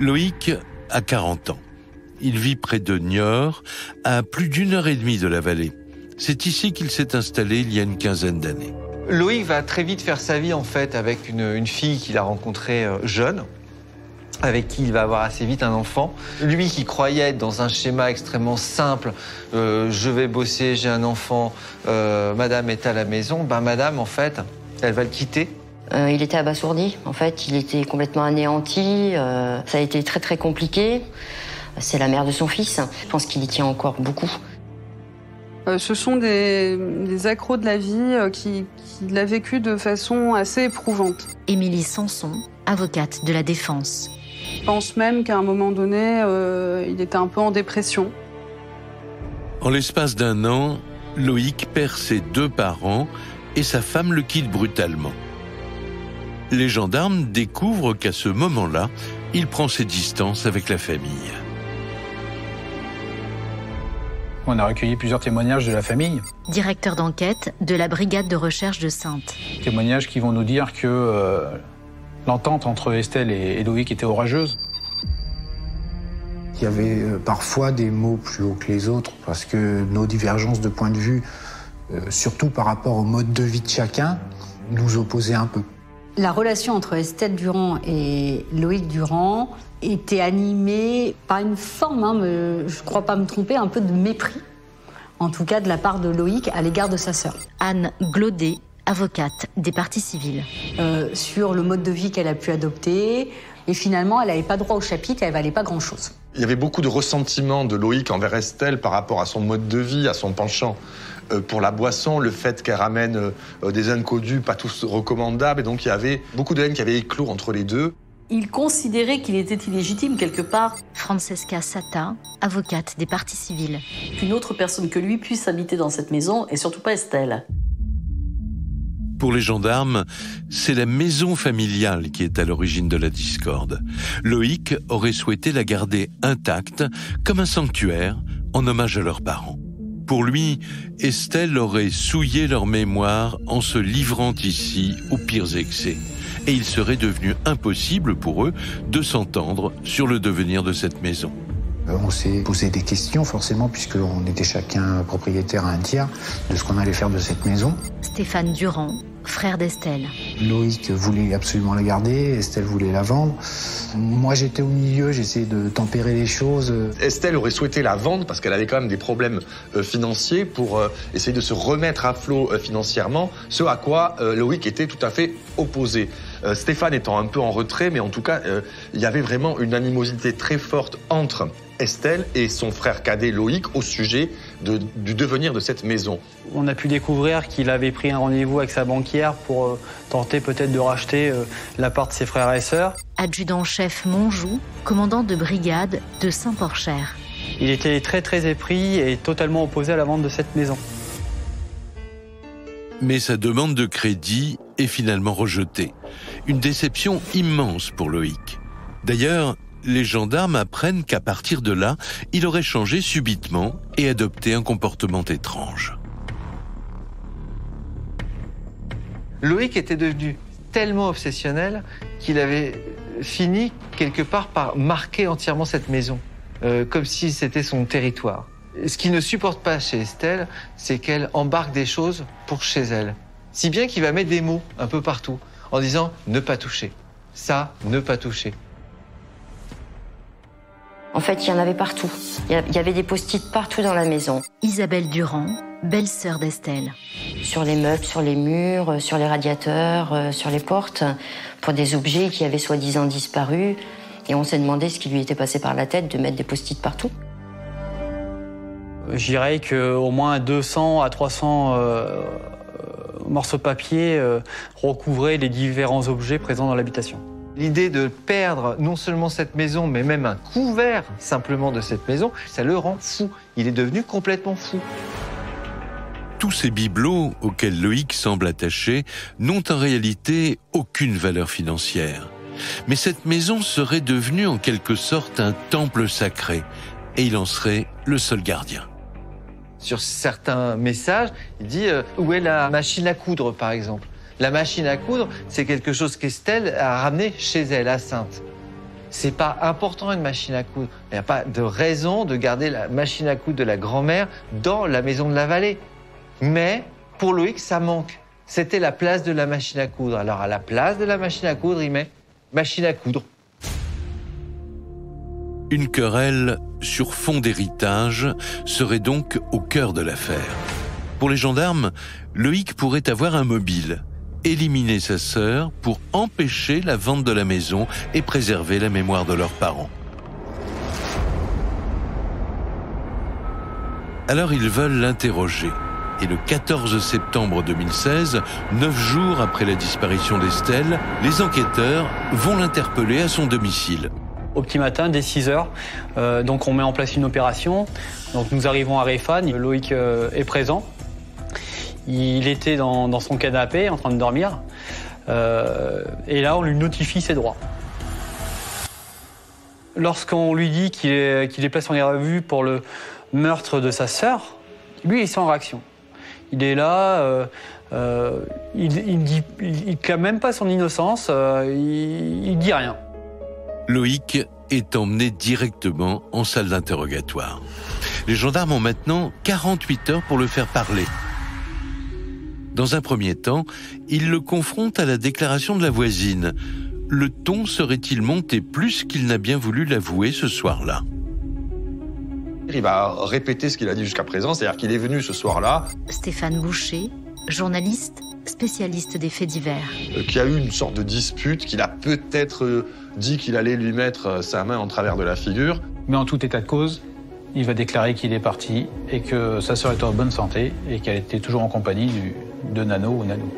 Loïc a 40 ans. Il vit près de Niort, à plus d'une heure et demie de la vallée. C'est ici qu'il s'est installé il y a une quinzaine d'années. Loïc va très vite faire sa vie en fait avec une, fille qu'il a rencontrée euh, jeune, avec qui il va avoir assez vite un enfant. Lui qui croyait être dans un schéma extrêmement simple, euh, je vais bosser, j'ai un enfant, euh, madame est à la maison, ben madame en fait, elle va le quitter. Euh, il était abasourdi, en fait, il était complètement anéanti. euh, ça a été très très compliqué. C'est la mère de son fils. Je pense qu'il y tient encore beaucoup. Euh, ce sont des, des accros de la vie euh, qui, qui l'a vécu de façon assez éprouvante. Émilie Sanson, avocate de la défense. Je pense même qu'à un moment donné, euh, il était un peu en dépression. En l'espace d'un an, Loïc perd ses deux parents et sa femme le quitte brutalement. Les gendarmes découvrent qu'à ce moment-là, il prend ses distances avec la famille. On a recueilli plusieurs témoignages de la famille, Directeur d'enquête de la brigade de recherche de Sainte. témoignages qui vont nous dire que euh, l'entente entre Estelle et, Loïc était orageuse. Il y avait euh, parfois des mots plus hauts que les autres parce que nos divergences de point de vue, euh, surtout par rapport au mode de vie de chacun, nous opposaient un peu. La relation entre Estelle Durand et Loïc Durand était animée par une forme, hein, je ne crois pas me tromper, un peu de mépris, en tout cas de la part de Loïc à l'égard de sa sœur. Anne Glaudet, avocate des parties civiles. Euh, sur le mode de vie qu'elle a pu adopter, et finalement elle n'avait pas droit au chapitre, elle valait pas grand-chose. Il y avait beaucoup de ressentiment de Loïc envers Estelle par rapport à son mode de vie, à son penchant pour la boisson, le fait qu'elle ramène euh, euh, des inconnus pas tous recommandables. Et donc il y avait beaucoup de haine qui avait éclos entre les deux. Il considérait qu'il était illégitime quelque part Francesca Sata, avocate des parties civiles. qu'une autre personne que lui puisse habiter dans cette maison et surtout pas Estelle. Pour les gendarmes, c'est la maison familiale qui est à l'origine de la discorde. Loïc aurait souhaité la garder intacte comme un sanctuaire en hommage à leurs parents. Pour lui, Estelle aurait souillé leur mémoire en se livrant ici aux pires excès. Et il serait devenu impossible pour eux de s'entendre sur le devenir de cette maison. Euh, on s'est posé des questions forcément puisqu'on était chacun propriétaire à un tiers de ce qu'on allait faire de cette maison. Stéphane Durand, frère d'Estelle. Loïc voulait absolument la garder, Estelle voulait la vendre. Moi j'étais au milieu, j'essayais de tempérer les choses. Estelle aurait souhaité la vendre parce qu'elle avait quand même des problèmes euh, financiers pour euh, essayer de se remettre à flot financièrement, ce à quoi Loïc était tout à fait opposé. Stéphane étant un peu en retrait, mais en tout cas, il y avait vraiment une animosité très forte entre Estelle et son frère cadet Loïc au sujet du devenir de cette maison. On a pu découvrir qu'il avait pris un rendez-vous avec sa banquière pour euh, tenter peut-être de racheter euh, la part de ses frères et sœurs. Adjudant-chef Monjou, commandant de brigade de Saint-Porcher. Il était très très épris et totalement opposé à la vente de cette maison. Mais sa demande de crédit est finalement rejetée. Une déception immense pour Loïc. D'ailleurs, les gendarmes apprennent qu'à partir de là, il aurait changé subitement et adopté un comportement étrange. Loïc était devenu tellement obsessionnel qu'il avait fini quelque part par marquer entièrement cette maison, euh, comme si c'était son territoire. Ce qu'il ne supporte pas chez Estelle, c'est qu'elle embarque des choses pour chez elle. Si bien qu'il va mettre des mots un peu partout, en disant ne pas toucher. Ça, ne pas toucher. En fait, il y en avait partout. Il y avait des post-it partout dans la maison. Isabelle Durand, belle-sœur d'Estelle. Sur les meubles, sur les murs, euh, sur les radiateurs, euh, sur les portes, pour des objets qui avaient soi-disant disparu. Et on s'est demandé ce qui lui était passé par la tête de mettre des post-it partout. Je dirais qu'au moins 200 à 300 euh, morceaux de papier recouvraient les différents objets présents dans l'habitation. L'idée de perdre non seulement cette maison, mais même un couvert simplement de cette maison, ça le rend fou. Il est devenu complètement fou. Tous ces bibelots auxquels Loïc semble attaché n'ont en réalité aucune valeur financière. Mais cette maison serait devenue en quelque sorte un temple sacré, et il en serait le seul gardien. Sur certains messages, il dit euh, où est la machine à coudre par exemple? La machine à coudre, c'est quelque chose qu'Estelle a ramené chez elle, à Sainte. C'est pas important une machine à coudre. Il n'y a pas de raison de garder la machine à coudre de la grand-mère dans la maison de la vallée. Mais pour Loïc, ça manque. C'était la place de la machine à coudre. Alors à la place de la machine à coudre, il met machine à coudre. Une querelle sur fond d'héritage serait donc au cœur de l'affaire. Pour les gendarmes, Loïc pourrait avoir un mobile, éliminer sa sœur pour empêcher la vente de la maison et préserver la mémoire de leurs parents. Alors ils veulent l'interroger. Et le 14 septembre 2016, neuf jours après la disparition d'Estelle, les enquêteurs vont l'interpeller à son domicile. Au petit matin, dès 6 heures, euh, donc on met en place une opération. Donc nous arrivons à Réfane, Loïc euh, est présent. Il était dans, son canapé en train de dormir. Euh, et là, on lui notifie ses droits. Lorsqu'on lui dit qu'il est, placé en garde à vue pour le meurtre de sa sœur, lui, il est sans réaction. Il est là, euh, euh, il, il, clame même pas son innocence, il, il dit rien. Loïc est emmené directement en salle d'interrogatoire. Les gendarmes ont maintenant 48 heures pour le faire parler. Dans un premier temps, il le confronte à la déclaration de la voisine. Le ton serait-il monté plus qu'il n'a bien voulu l'avouer ce soir-là Il va répéter ce qu'il a dit jusqu'à présent, c'est-à-dire qu'il est venu ce soir-là. Stéphane Boucher, journaliste, spécialiste des faits divers. Euh, qui a eu une sorte de dispute, qu'il a peut-être euh, dit qu'il allait lui mettre euh, sa main en travers de la figure. Mais en tout état de cause, il va déclarer qu'il est parti et que sa sœur est en bonne santé et qu'elle était toujours en compagnie de Nano ou Nano.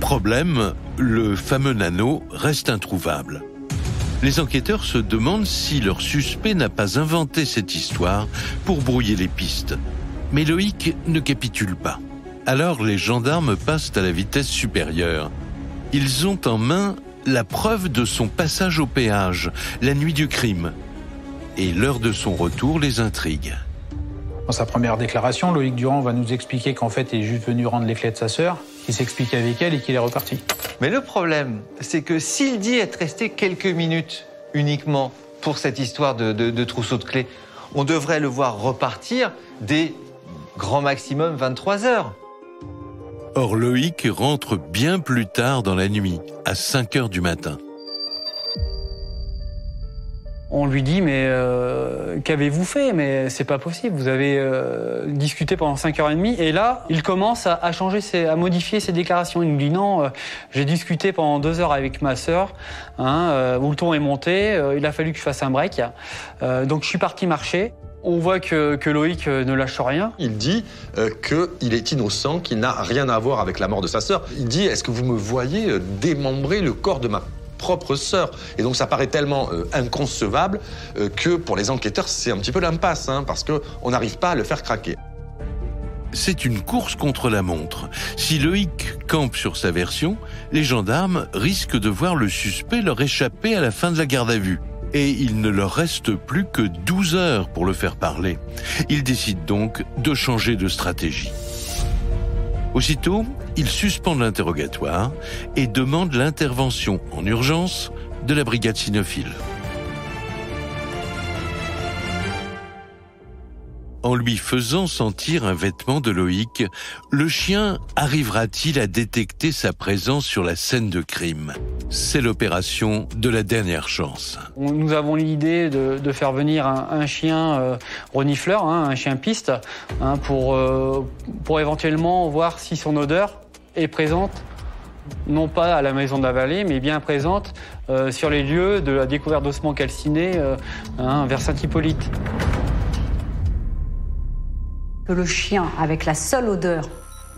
Problème, le fameux Nano reste introuvable. Les enquêteurs se demandent si leur suspect n'a pas inventé cette histoire pour brouiller les pistes. Mais Loïc ne capitule pas. Alors les gendarmes passent à la vitesse supérieure. Ils ont en main la preuve de son passage au péage, la nuit du crime. Et l'heure de son retour les intrigue. Dans sa première déclaration, Loïc Durand va nous expliquer qu'en fait, il est juste venu rendre les clés de sa sœur, qu'il s'explique avec elle et qu'il est reparti. Mais le problème, c'est que s'il dit être resté quelques minutes uniquement pour cette histoire de, de- de trousseau de clés, on devrait le voir repartir dès grand maximum 23 heures. Or Loïc rentre bien plus tard dans la nuit, à 5 heures du matin. On lui dit mais euh, qu'avez-vous fait? Mais c'est pas possible. Vous avez euh, discuté pendant 5h30 et là il commence à, changer, ses, à modifier ses déclarations. Il nous dit non, euh, j'ai discuté pendant deux heures avec ma sœur, hein, est monté. il a fallu que je fasse un break, donc je suis parti marcher. On voit que, Loïc ne lâche rien. Il dit qu'il est innocent, qu'il n'a rien à voir avec la mort de sa sœur. Il dit Est-ce que vous me voyez démembrer le corps de ma Et donc ça paraît tellement euh, inconcevable euh, que pour les enquêteurs, c'est un petit peu l'impasse, hein, parce qu'on n'arrive pas à le faire craquer. C'est une course contre la montre. Si Loïc campe sur sa version, les gendarmes risquent de voir le suspect leur échapper à la fin de la garde à vue. Et il ne leur reste plus que 12 heures pour le faire parler. Ils décident donc de changer de stratégie. Aussitôt, ils suspendent l'interrogatoire et demandent l'intervention en urgence de la brigade cynophile. En lui faisant sentir un vêtement de Loïc, le chien arrivera-t-il à détecter sa présence sur la scène de crime? C'est l'opération de la dernière chance. Nous avons l'idée de, faire venir un, chien euh, renifleur, hein, un chien piste, hein, pour, euh, pour éventuellement voir si son odeur est présente, non pas à la maison de la vallée, mais bien présente euh, sur les lieux de la découverte d'ossements calcinés hein, vers Saint-Hippolyte. Que le chien, avec la seule odeur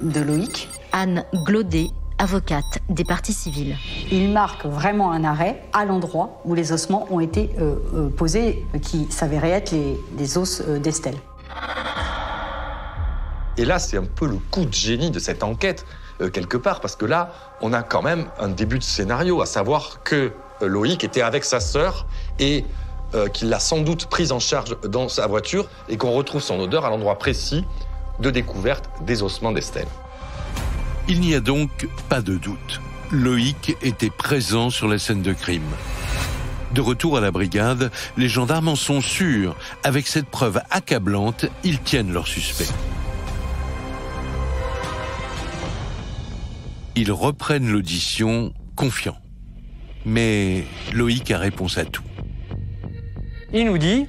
de Loïc, Anne Glaudet, avocate des parties civiles. il marque vraiment un arrêt à l'endroit où les ossements ont été euh, euh, posés, qui s'avéraient être les, les os euh, d'Estelle. Et là, c'est un peu le coup de génie de cette enquête, euh, quelque part, parce que là, on a quand même un début de scénario, à savoir que Loïc était avec sa sœur et euh, qu'il l'a sans doute prise en charge dans sa voiture et qu'on retrouve son odeur à l'endroit précis de découverte des ossements d'Estelle. Il n'y a donc pas de doute. Loïc était présent sur la scène de crime. De retour à la brigade, les gendarmes en sont sûrs. Avec cette preuve accablante, ils tiennent leur suspect. Ils reprennent l'audition confiants. Mais Loïc a réponse à tout. Il nous dit,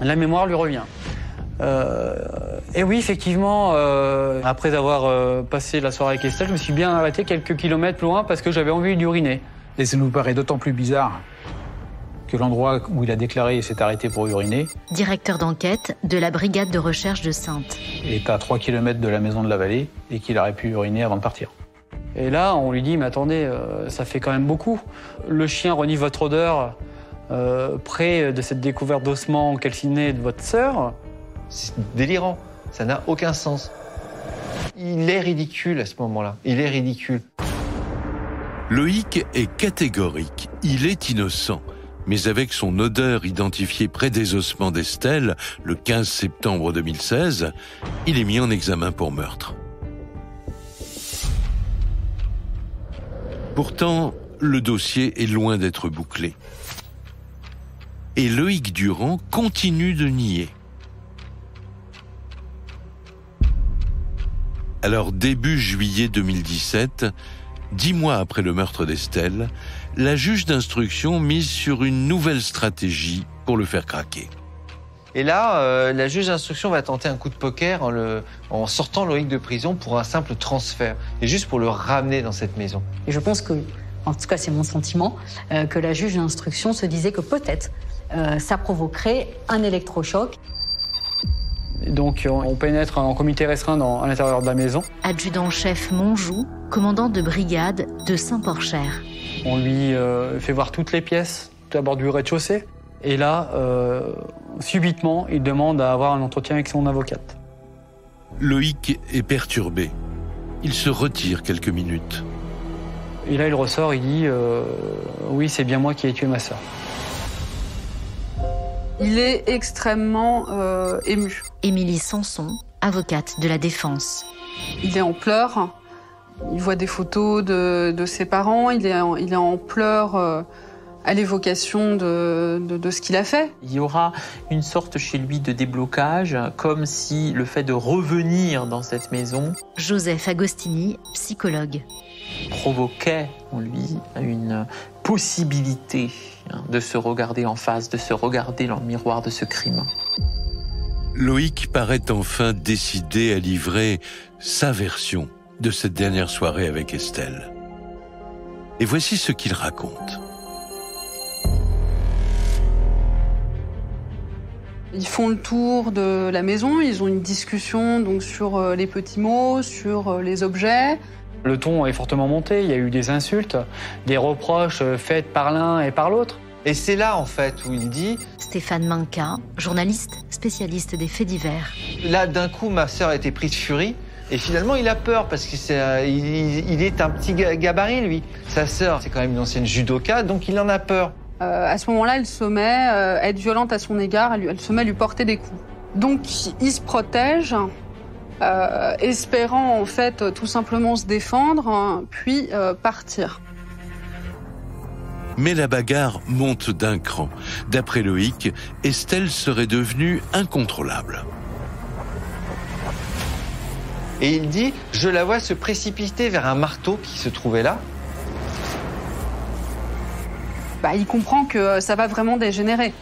la mémoire lui revient. Euh, et oui, effectivement, euh, après avoir euh, passé la soirée avec Estelle, je me suis bien arrêté quelques kilomètres plus loin parce que j'avais envie d'uriner. Et ça nous paraît d'autant plus bizarre que l'endroit où il a déclaré s'est arrêté pour uriner Directeur d'enquête de la brigade de recherche de Sainte. est à 3 km de la maison de la vallée et qu'il aurait pu uriner avant de partir. Et là, on lui dit, mais attendez, euh, ça fait quand même beaucoup. Le chien renie votre odeur euh, près de cette découverte d'ossements calcinés de votre sœur. C'est délirant. Ça n'a aucun sens. Il est ridicule à ce moment-là. Il est ridicule. Loïc est catégorique, il est innocent. Mais avec son odeur identifiée près des ossements d'Estelle le 15 septembre 2016, il est mis en examen pour meurtre. Pourtant, le dossier est loin d'être bouclé. Et Loïc Durand continue de nier. Alors début juillet 2017, dix mois après le meurtre d'Estelle, la juge d'instruction mise sur une nouvelle stratégie pour le faire craquer. Et là, euh, la juge d'instruction va tenter un coup de poker en, le, en sortant Loïc de prison pour un simple transfert, et juste pour le ramener dans cette maison. Et je pense que, en tout cas c'est mon sentiment, euh, que la juge d'instruction se disait que peut-être euh, ça provoquerait un électrochoc. Donc, on on pénètre en comité restreint dans, à l'intérieur de la maison. Adjudant-chef Monjou, commandant de brigade de Saint-Porcher. On lui euh, fait voir toutes les pièces, d'abord du rez-de-chaussée. Et là, euh, subitement, il demande à avoir un entretien avec son avocate. Loïc est perturbé. Il se retire quelques minutes. Et là, il ressort, il dit euh, Oui, c'est bien moi qui ai tué ma sœur. Il est extrêmement euh, ému. Émilie Sanson, avocate de la défense. Il est en pleurs. Il voit des photos de, de ses parents. Il est en, il est en pleurs euh, à l'évocation de, de, de ce qu'il a fait. Il y aura une sorte chez lui de déblocage, comme si le fait de revenir dans cette maison Joseph Agostini, psychologue. provoquait en lui une possibilité hein, de se regarder en face, de se regarder dans le miroir de ce crime. Loïc paraît enfin décidé à livrer sa version de cette dernière soirée avec Estelle. Et voici ce qu'il raconte. Ils font le tour de la maison. Ils ont une discussion donc sur euh, les petits mots, sur euh, les objets. Le ton est fortement monté, il y a eu des insultes, des reproches euh, faits par l'un et par l'autre. Et c'est là, en fait, où il dit Stéphane Manca, journaliste spécialiste des faits divers. Là, d'un coup, ma sœur a été prise de furie. Et finalement, il a peur parce qu'il il, il est un petit ga- gabarit, lui. Sa sœur, c'est quand même une ancienne judoka, donc il en a peur. Euh, à ce moment-là, elle se met euh, à être violente à son égard. Elle se met à lui porter des coups. Donc, il se protège, euh, espérant en fait euh, tout simplement se défendre, hein, puis euh, partir. Mais la bagarre monte d'un cran. D'après Loïc, Estelle serait devenue incontrôlable. Et il dit Je la vois se précipiter vers un marteau qui se trouvait là. Bah, il comprend que ça va vraiment dégénérer,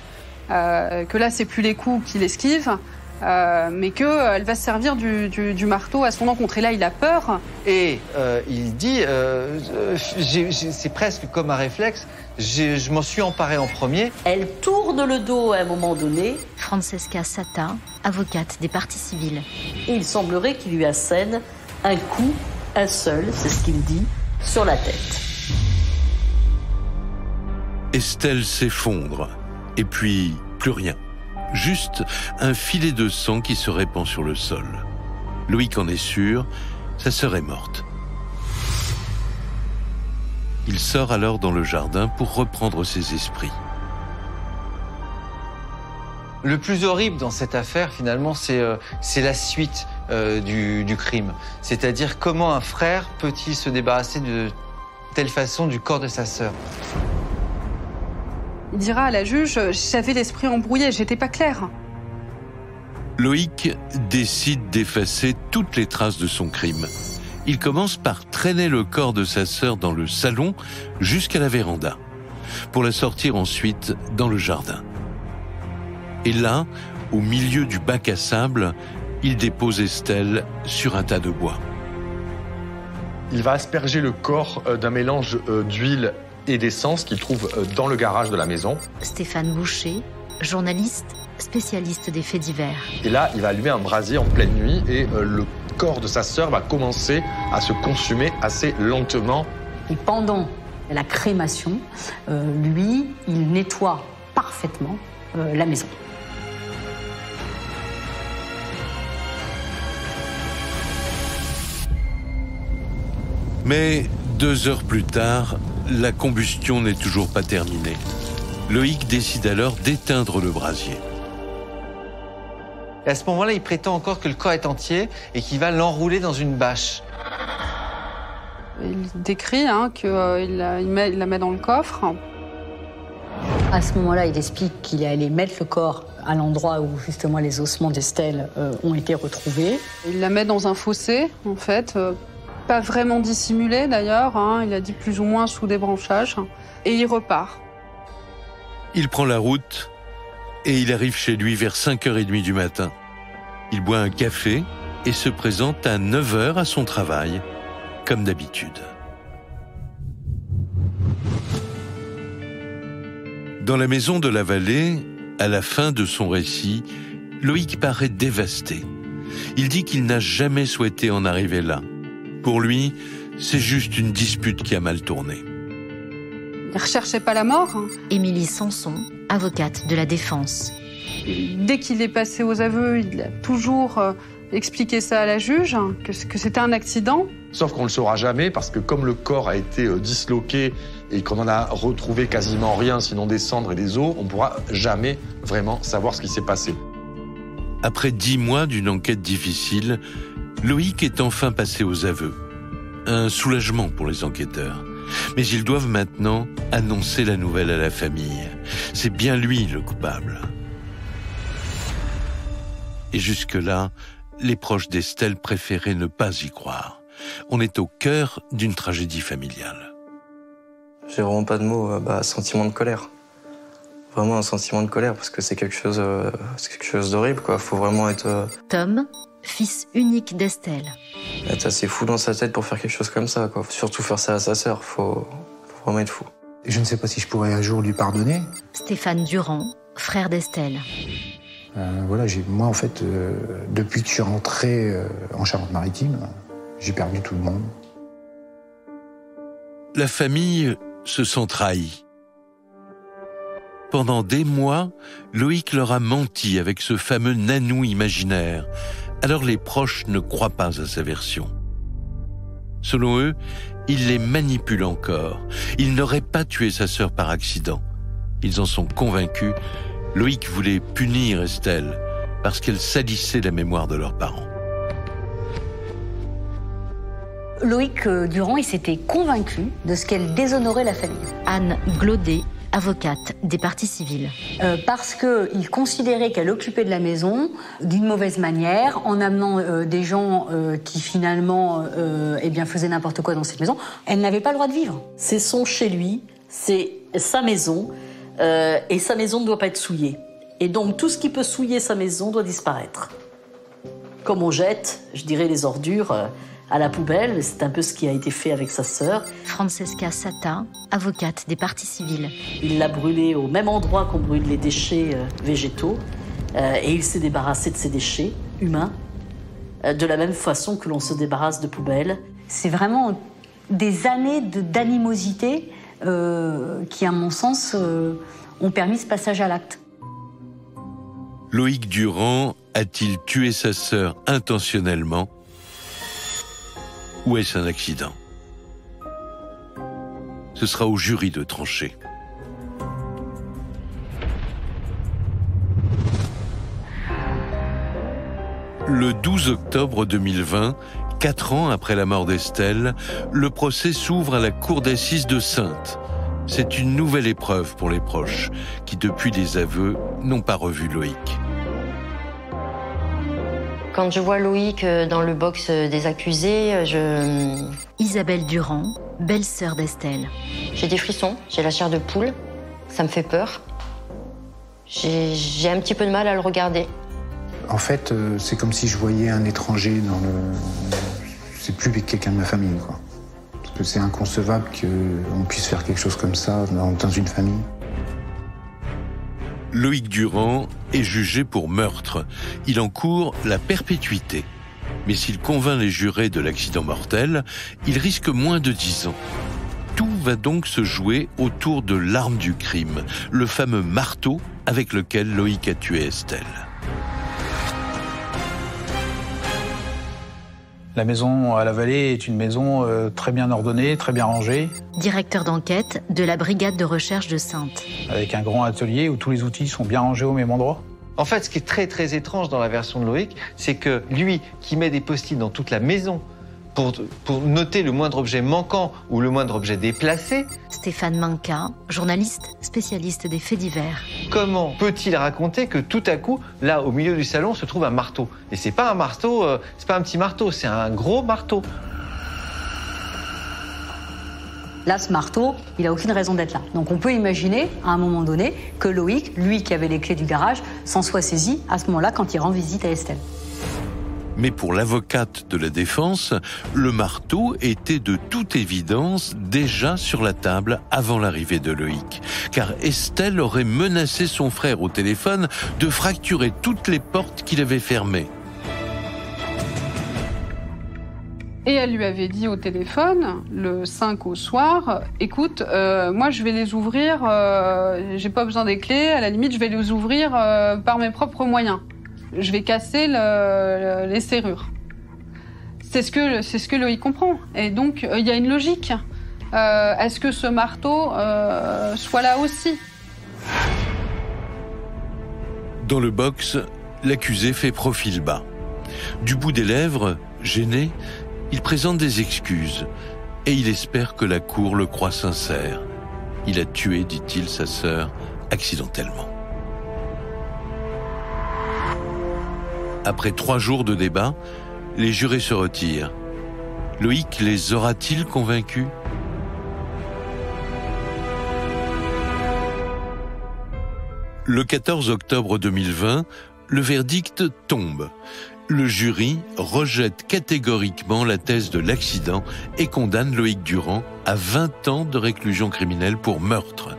Euh, que là, c'est plus les coups qu'il esquive, euh, mais qu'elle va se servir du, du- du marteau à son encontre. Et là, il a peur. Et euh, il dit euh, euh, C'est presque comme un réflexe. Je m'en suis emparé en premier. Elle tourne le dos à un moment donné Francesca Sata, avocate des parties civiles. et il semblerait qu'il lui assène un coup, un seul, c'est ce qu'il dit, sur la tête. Estelle s'effondre. Et puis, plus rien. Juste un filet de sang qui se répand sur le sol. Loïc en est sûr, sa sœur est morte. Il sort alors dans le jardin pour reprendre ses esprits. Le plus horrible dans cette affaire, finalement, c'est euh, la suite euh, du, du crime. C'est-à-dire comment un frère peut-il se débarrasser de telle façon du corps de sa sœur? Dira à la juge J'avais l'esprit embrouillé, j'étais pas clair. Loïc décide d'effacer toutes les traces de son crime. Il commence par traîner le corps de sa sœur dans le salon jusqu'à la véranda, pour la sortir ensuite dans le jardin. Et là, au milieu du bac à sable, il dépose Estelle sur un tas de bois. Il va asperger le corps euh, d'un mélange euh, d'huile et d'essence qu'il trouve euh, dans le garage de la maison. Stéphane Boucher, journaliste spécialiste des faits divers. Et là, il va allumer un brasier en pleine nuit et euh, le corps de sa sœur va commencer à se consumer assez lentement. Et pendant la crémation, euh, lui, il nettoie parfaitement euh, la maison. Mais deux heures plus tard, la combustion n'est toujours pas terminée. Loïc décide alors d'éteindre le brasier. Et à ce moment-là, il prétend encore que le corps est entier et qu'il va l'enrouler dans une bâche. Il décrit hein, qu'il la, il met- il la met dans le coffre. À ce moment-là, il explique qu'il est allé mettre le corps à l'endroit où justement les ossements d'Estelle euh, ont été retrouvés. Il la met dans un fossé, en fait, euh, pas vraiment dissimulé d'ailleurs, hein, il a dit plus ou moins sous des branchages, et il repart. Il prend la route et il arrive chez lui vers 5h30 du matin. Il boit un café et se présente à 9h à son travail, comme d'habitude. Dans la maison de la vallée, à la fin de son récit, Loïc paraît dévasté. Il dit qu'il n'a jamais souhaité en arriver là. Pour lui, c'est juste une dispute qui a mal tourné. Il recherchait pas la mort. hein. Émilie Sanson, avocate de la défense. Dès qu'il est passé aux aveux, il a toujours euh, expliquer ça à la juge, que, que c'était un accident. Sauf qu'on ne le saura jamais parce que comme le corps a été euh, disloqué et qu'on en a retrouvé quasiment rien sinon des cendres et des os, on pourra jamais vraiment savoir ce qui s'est passé. Après dix mois d'une enquête difficile, Loïc est enfin passé aux aveux. Un soulagement pour les enquêteurs. Mais ils doivent maintenant annoncer la nouvelle à la famille. C'est bien lui le coupable. Et jusque-là, les proches d'Estelle préféraient ne pas y croire. On est au cœur d'une tragédie familiale. J'ai vraiment pas de mots, euh, bah, sentiment de colère. Vraiment un sentiment de colère parce que c'est quelque chose, euh, c'est quelque chose d'horrible quoi. Faut vraiment être. euh, Tom, fils unique d'Estelle. être assez fou dans sa tête pour faire quelque chose comme ça quoi. Surtout faire ça à sa sœur, faut, faut vraiment être fou. Je ne sais pas si je pourrais un jour lui pardonner. Stéphane Durand, frère d'Estelle. Euh, voilà, j'ai- moi en fait, euh, depuis que je suis rentré euh, en Charente-Maritime, j'ai perdu tout le monde. La famille se sent trahie. Pendant des mois, Loïc leur a menti avec ce fameux nanou imaginaire. Alors les proches ne croient pas à sa version. Selon eux, il les manipule encore. Il n'aurait pas tué sa sœur par accident. Ils en sont convaincus. Loïc voulait punir Estelle parce qu'elle salissait la mémoire de leurs parents. Loïc euh, Durand, il s'était convaincu de ce qu'elle déshonorait la famille. Anne Glaudet, avocate des parties civiles. Euh, parce qu'il considérait qu'elle occupait de la maison d'une mauvaise manière, en amenant euh, des gens euh, qui finalement euh, eh bien, faisaient n'importe quoi dans cette maison. Elle n'avait pas le droit de vivre. C'est son chez lui, c'est sa maison, euh, et sa maison ne doit pas être souillée. Et donc tout ce qui peut souiller sa maison doit disparaître. Comme on jette, je dirais, les ordures euh, à la poubelle, c'est un peu ce qui a été fait avec sa sœur. Francesca Sata, avocate des parties civiles. Il l'a brûlé au même endroit qu'on brûle les déchets euh, végétaux, euh, et il s'est débarrassé de ses déchets humains, euh, de la même façon que l'on se débarrasse de poubelles. C'est vraiment des années de- d'animosité euh, qui, à mon sens, euh, ont permis ce passage à l'acte. Loïc Durand a-t-il tué sa sœur intentionnellement? Ou est-ce un accident? Ce sera au jury de trancher. Le 12 octobre 2020, quatre ans après la mort d'Estelle, le procès s'ouvre à la cour d'assises de Sainte. C'est une nouvelle épreuve pour les proches, qui depuis les aveux n'ont pas revu Loïc. Quand je vois Loïc euh, dans le box euh, des accusés, euh, je... Isabelle Durand, belle-sœur d'Estelle. j'ai des frissons, j'ai la chair de poule, ça me fait peur. J'ai un petit peu de mal à le regarder. En fait, c'est comme si je voyais un étranger dans le. C'est plus quelqu'un de ma famille, quoi. Parce que c'est inconcevable qu'on puisse faire quelque chose comme ça dans une famille. Loïc Durand est jugé pour meurtre. Il encourt la perpétuité. Mais s'il convainc les jurés de l'accident mortel, il risque moins de 10 ans. Tout va donc se jouer autour de l'arme du crime, le fameux marteau avec lequel Loïc a tué Estelle. La maison à la vallée est une maison euh, très bien ordonnée, très bien rangée, Directeur d'enquête de la brigade de recherche de Sainte. avec un grand atelier où tous les outils sont bien rangés au même endroit. En fait, ce qui est très très étrange dans la version de Loïc, c'est que lui qui met des post-it dans toute la maison pour, pour noter le moindre objet manquant ou le moindre objet déplacé, Stéphane Manca, journaliste spécialiste des faits divers. comment peut-il raconter que tout à coup, là au milieu du salon, se trouve un marteau? Et c'est pas un marteau, euh, c'est pas un petit marteau, c'est un gros marteau. Là, ce marteau, il n'a aucune raison d'être là. Donc on peut imaginer, à un moment donné, que Loïc, lui qui avait les clés du garage, s'en soit saisi à ce moment-là quand il rend visite à Estelle. Mais pour l'avocate de la défense, le marteau était de toute évidence déjà sur la table avant l'arrivée de Loïc. Car Estelle aurait menacé son frère au téléphone de fracturer toutes les portes qu'il avait fermées. Et elle lui avait dit au téléphone, le 5 au soir, écoute, euh, moi je vais les ouvrir, euh, j'ai pas besoin des clés, à la limite je vais les ouvrir euh, par mes propres moyens. Je vais casser les serrures. C'est ce que c'est ce que Loïc comprend. Et donc euh, il y a une logique. Euh, est-ce que ce marteau euh, soit là aussi? Dans le box, l'accusé fait profil bas. Du bout des lèvres, gêné, il présente des excuses et il espère que la cour le croit sincère. Il a tué, dit-il, sa sœur accidentellement. Après trois jours de débat, les jurés se retirent. Loïc les aura-t-il convaincus? Le 14 octobre 2020, le verdict tombe. Le jury rejette catégoriquement la thèse de l'accident et condamne Loïc Durand à 20 ans de réclusion criminelle pour meurtre.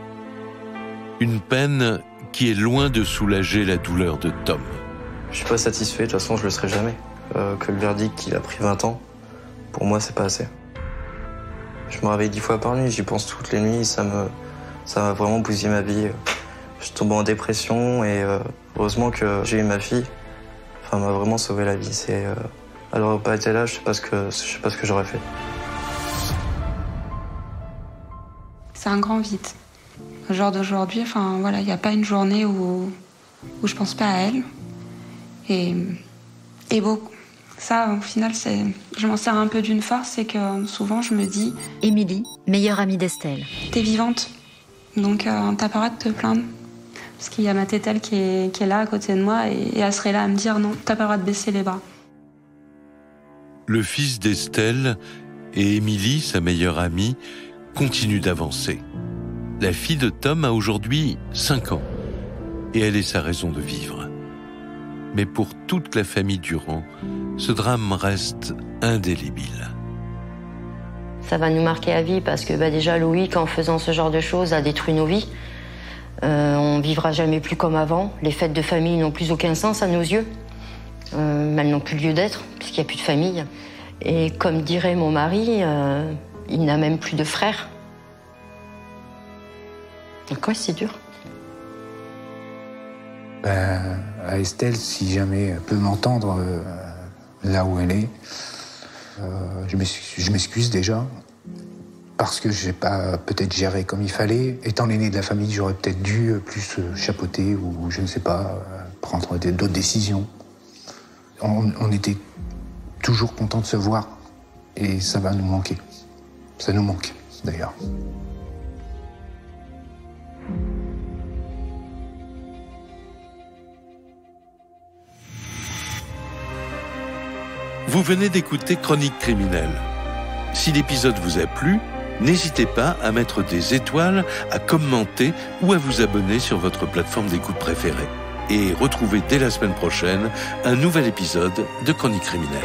Une peine qui est loin de soulager la douleur de Tom. Je suis pas satisfait, de toute façon je le serai jamais. Euh, que le verdict il a pris 20 ans, pour moi c'est pas assez. Je me réveille dix fois par nuit, j'y pense toutes les nuits, ça me ça m'a vraiment bousillé ma vie. Je tombe en dépression et euh, heureusement que j'ai eu ma fille. Enfin, m'a vraiment sauvé la vie. C'est euh, aurait pas été là, je sais pas ce que je sais pas ce que j'aurais fait. C'est un grand vide. Au genre d'aujourd'hui, enfin voilà, il n'y a pas une journée où où je pense pas à elle. Et et beaucoup. Ça, au final, c'est, je m'en sers un peu d'une force, c'est que souvent je me dis. Émilie, meilleure amie d'Estelle. T'es vivante, donc euh, t'as pas le droit de te plaindre. Parce qu'il y a ma tételle qui est, qui est là à côté de moi et, et elle serait là à me dire non, t'as pas le droit de baisser les bras. Le fils d'Estelle et Émilie, sa meilleure amie, continuent d'avancer. La fille de Tom a aujourd'hui 5 ans et elle est sa raison de vivre. Mais pour toute la famille Durand, ce drame reste indélébile. Ça va nous marquer à vie parce que bah, déjà Loïc, en faisant ce genre de choses, a détruit nos vies. Euh, on vivra jamais plus comme avant. Les fêtes de famille n'ont plus aucun sens à nos yeux. Euh, elles n'ont plus lieu d'être puisqu'il n'y a plus de famille. Et comme dirait mon mari, euh, il n'a même plus de frères. Donc ouais, c'est dur? Ben, à Estelle, si jamais elle peut m'entendre euh, là où elle est, euh, je m'excuse- déjà. Parce que j'ai pas peut-être géré comme il fallait. Étant l'aîné de la famille, j'aurais peut-être dû plus euh, chapeauter ou je ne sais pas, prendre d'autres décisions. On, on était toujours content de se voir et ça va nous manquer. Ça nous manque d'ailleurs. Vous venez d'écouter Chronique criminelle. Si l'épisode vous a plu, n'hésitez pas à mettre des étoiles, à commenter ou à vous abonner sur votre plateforme d'écoute préférée. Et retrouvez dès la semaine prochaine un nouvel épisode de Chronique criminelle.